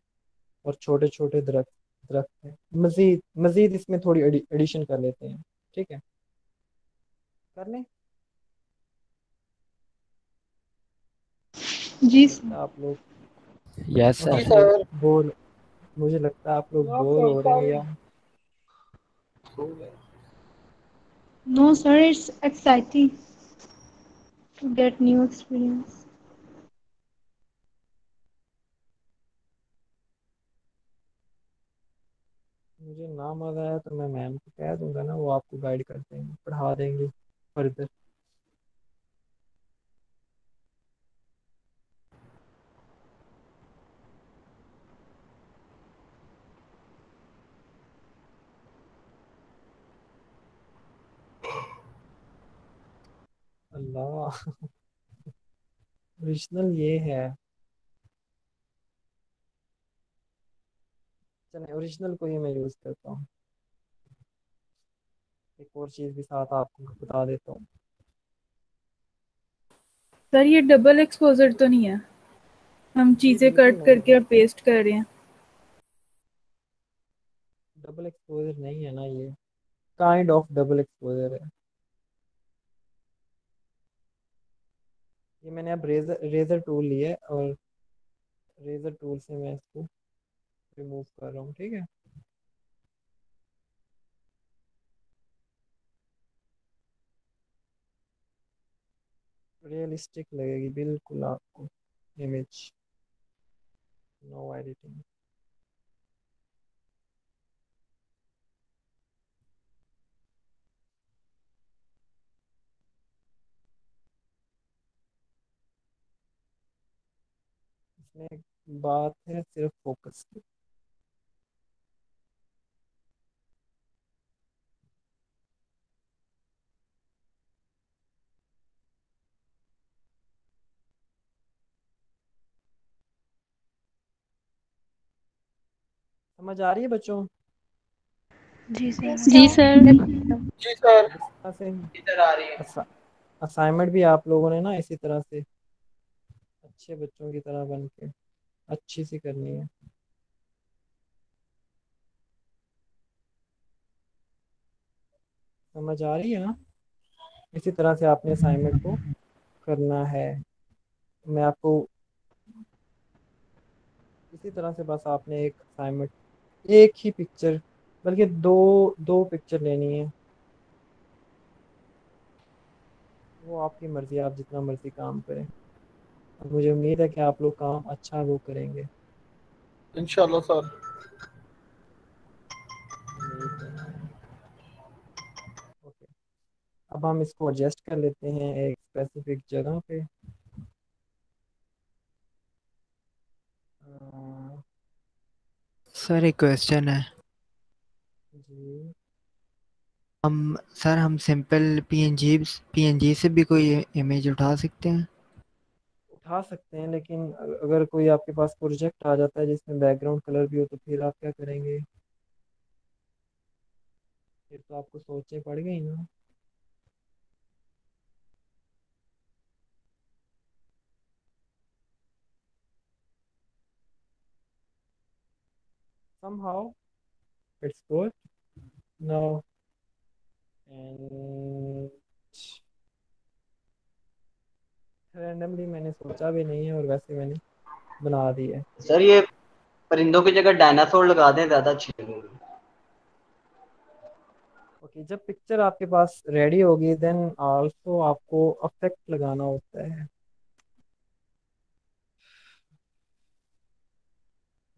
और छोटे छोटे दरख्त दरख्त हैं। मज़ीद मज़ीद इसमें थोड़ी एडिशन कर लेते हैं। ठीक है? कर लें जी आप लोग यस सर बोर मुझे लगता है आप लोग बोर हो रहे हैं या No, sir, it's exciting to get new experience. मुझे ना मज़ा आया तो मैं मैम को कह दूँगा ना वो आपको गाइड कर देंगे पढ़ा देंगे फर्दर अल्लाह ओरिजिनल ये है। चलिए ओरिजिनल को ही मैं यूज़ करता हूँ। एक और चीज़ भी साथ आपको बता देता हूँ। सर ये डबल एक्सपोजर तो नहीं है। हम चीज़ें कट करके और पेस्ट कर रहे हैं। डबल एक्सपोजर नहीं है ना ये। काइंड ऑफ़ डबल एक्सपोजर है। ये मैंने अब रेजर रेजर टूल लिया है और रेजर टूल से मैं इसको रिमूव कर रहा हूँ, ठीक है? रियलिस्टिक लगेगी, बिल्कुल आपको इमेज नो एडिटिंग इसमें बात है सिर्फ़ फोकस की। समझ आ रही है बच्चों? जी सर। जी सर। जी सर। से इधर आ रही है। असाइनमेंट भी आप लोगों ने ना इसी तरह से अच्छे बच्चों की तरह बन के, अच्छी सी करनी है। समझ आ रही है ना? इसी तरह से आपने असाइनमेंट को करना है। मैं आपको इसी तरह से बस आपने एक असाइनमेंट एक ही पिक्चर बल्कि दो दो पिक्चर लेनी है। वो आपकी मर्ज़ी, आप जितना मर्ज़ी काम करें। मुझे उम्मीद है कि आप लोग काम अच्छा वो करेंगे। इंशाल्लाह सर ओके अब हम इसको एडजस्ट कर लेते हैं एक स्पेसिफिक जगह पे। सर एक क्वेश्चन है। जी। हम सर हम सिंपल पीएनजी पीएनजी से भी कोई इमेज उठा सकते हैं? उठा सकते हैं, लेकिन अगर कोई आपके पास प्रोजेक्ट आ जाता है जिसमें बैकग्राउंड कलर भी हो तो फिर आप क्या करेंगे? फिर तो आपको सोचनी पड़ गई ना। Somehow, it's good. Now, and randomly मैंने सोचा भी नहीं है और वैसे मैंने बना दी है। सर ये परिंदों की जगह डायनासोर लगा दें ज़्यादा अच्छी लगेगी। ओके जब पिक्चर आपके पास रेडी होगी देन आल्सो आपको अफेक्ट लगाना होता है।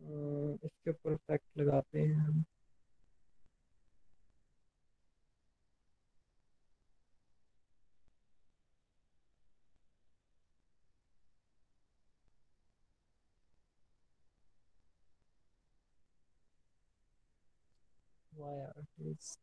हम्म, इसके ऊपर इफ़ेक्ट लगाते हैं हम। why are these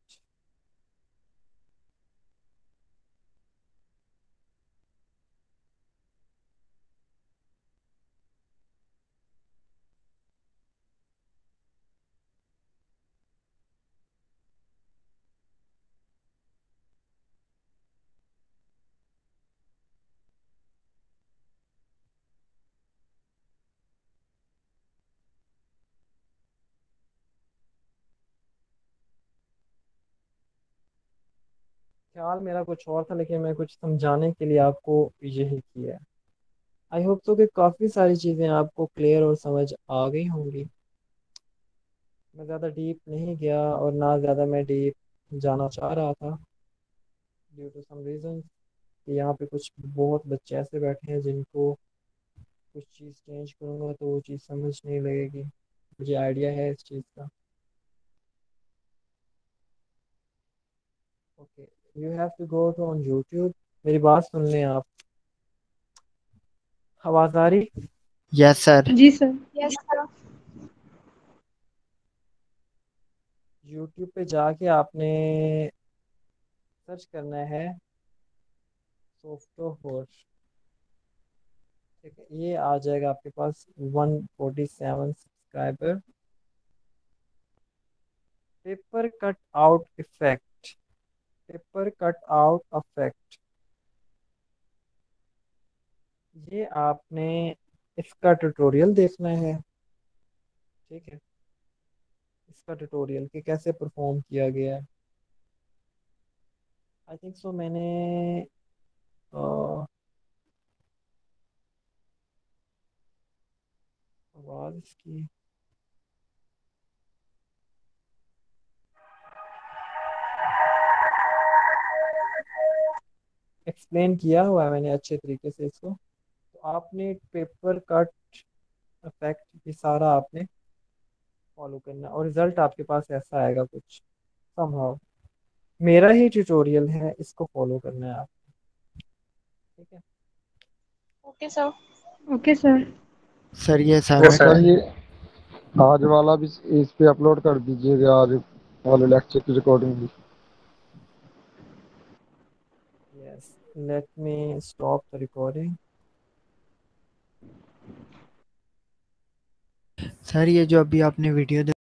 ख्याल मेरा कुछ और था, लेकिन मैं कुछ समझाने के लिए आपको यही किया। आई होप तो कि काफ़ी सारी चीज़ें आपको क्लियर और समझ आ गई होंगी। मैं ज़्यादा डीप नहीं गया और ना ज़्यादा मैं डीप जाना चाह रहा था। ड्यू टू सम रीज़न कि यहाँ पे कुछ बहुत बच्चे ऐसे बैठे हैं जिनको कुछ चीज़ चेंज करूँगा तो वो चीज़ समझ नहीं लगेगी। मुझे आइडिया है इस चीज़ का। Okay you have to go to on YouTube मेरी बात सुन लें आप। आवाज़ आ रही? यस सर जी सर यस सर यूट्यूब पे जाके आपने सर्च करना है सॉफ्टवेयर ठीक है ये आ जाएगा आपके पास 147 subscriber paper cut out effect paper cut out effect. ये आपने इसका ट्यूटोरियल देखना है। ठीक है। इसका ट्यूटोरियल कि कैसे परफॉर्म किया गया। है आई थिंक सो मैंने आवाज़ इसकी एक्सप्लेन किया हुआ है मैंने अच्छे तरीके से इसको। तो आपने पेपर कट इफ़ेक्ट ये सारा आपने फॉलो करना और रिज़ल्ट आपके पास ऐसा आएगा कुछ। समहाउ मेरा ही ट्यूटोरियल है इसको फॉलो करना है आप। ठीक है? Okay sir okay sir sir ये असाइनमेंट सर ये आज वाला भी इस पे अपलोड कर दीजिएगा आज वाले लेक्चर की रिकॉर्डिंग भी yes let me stop the recording sir ये जो अभी आपने वीडियो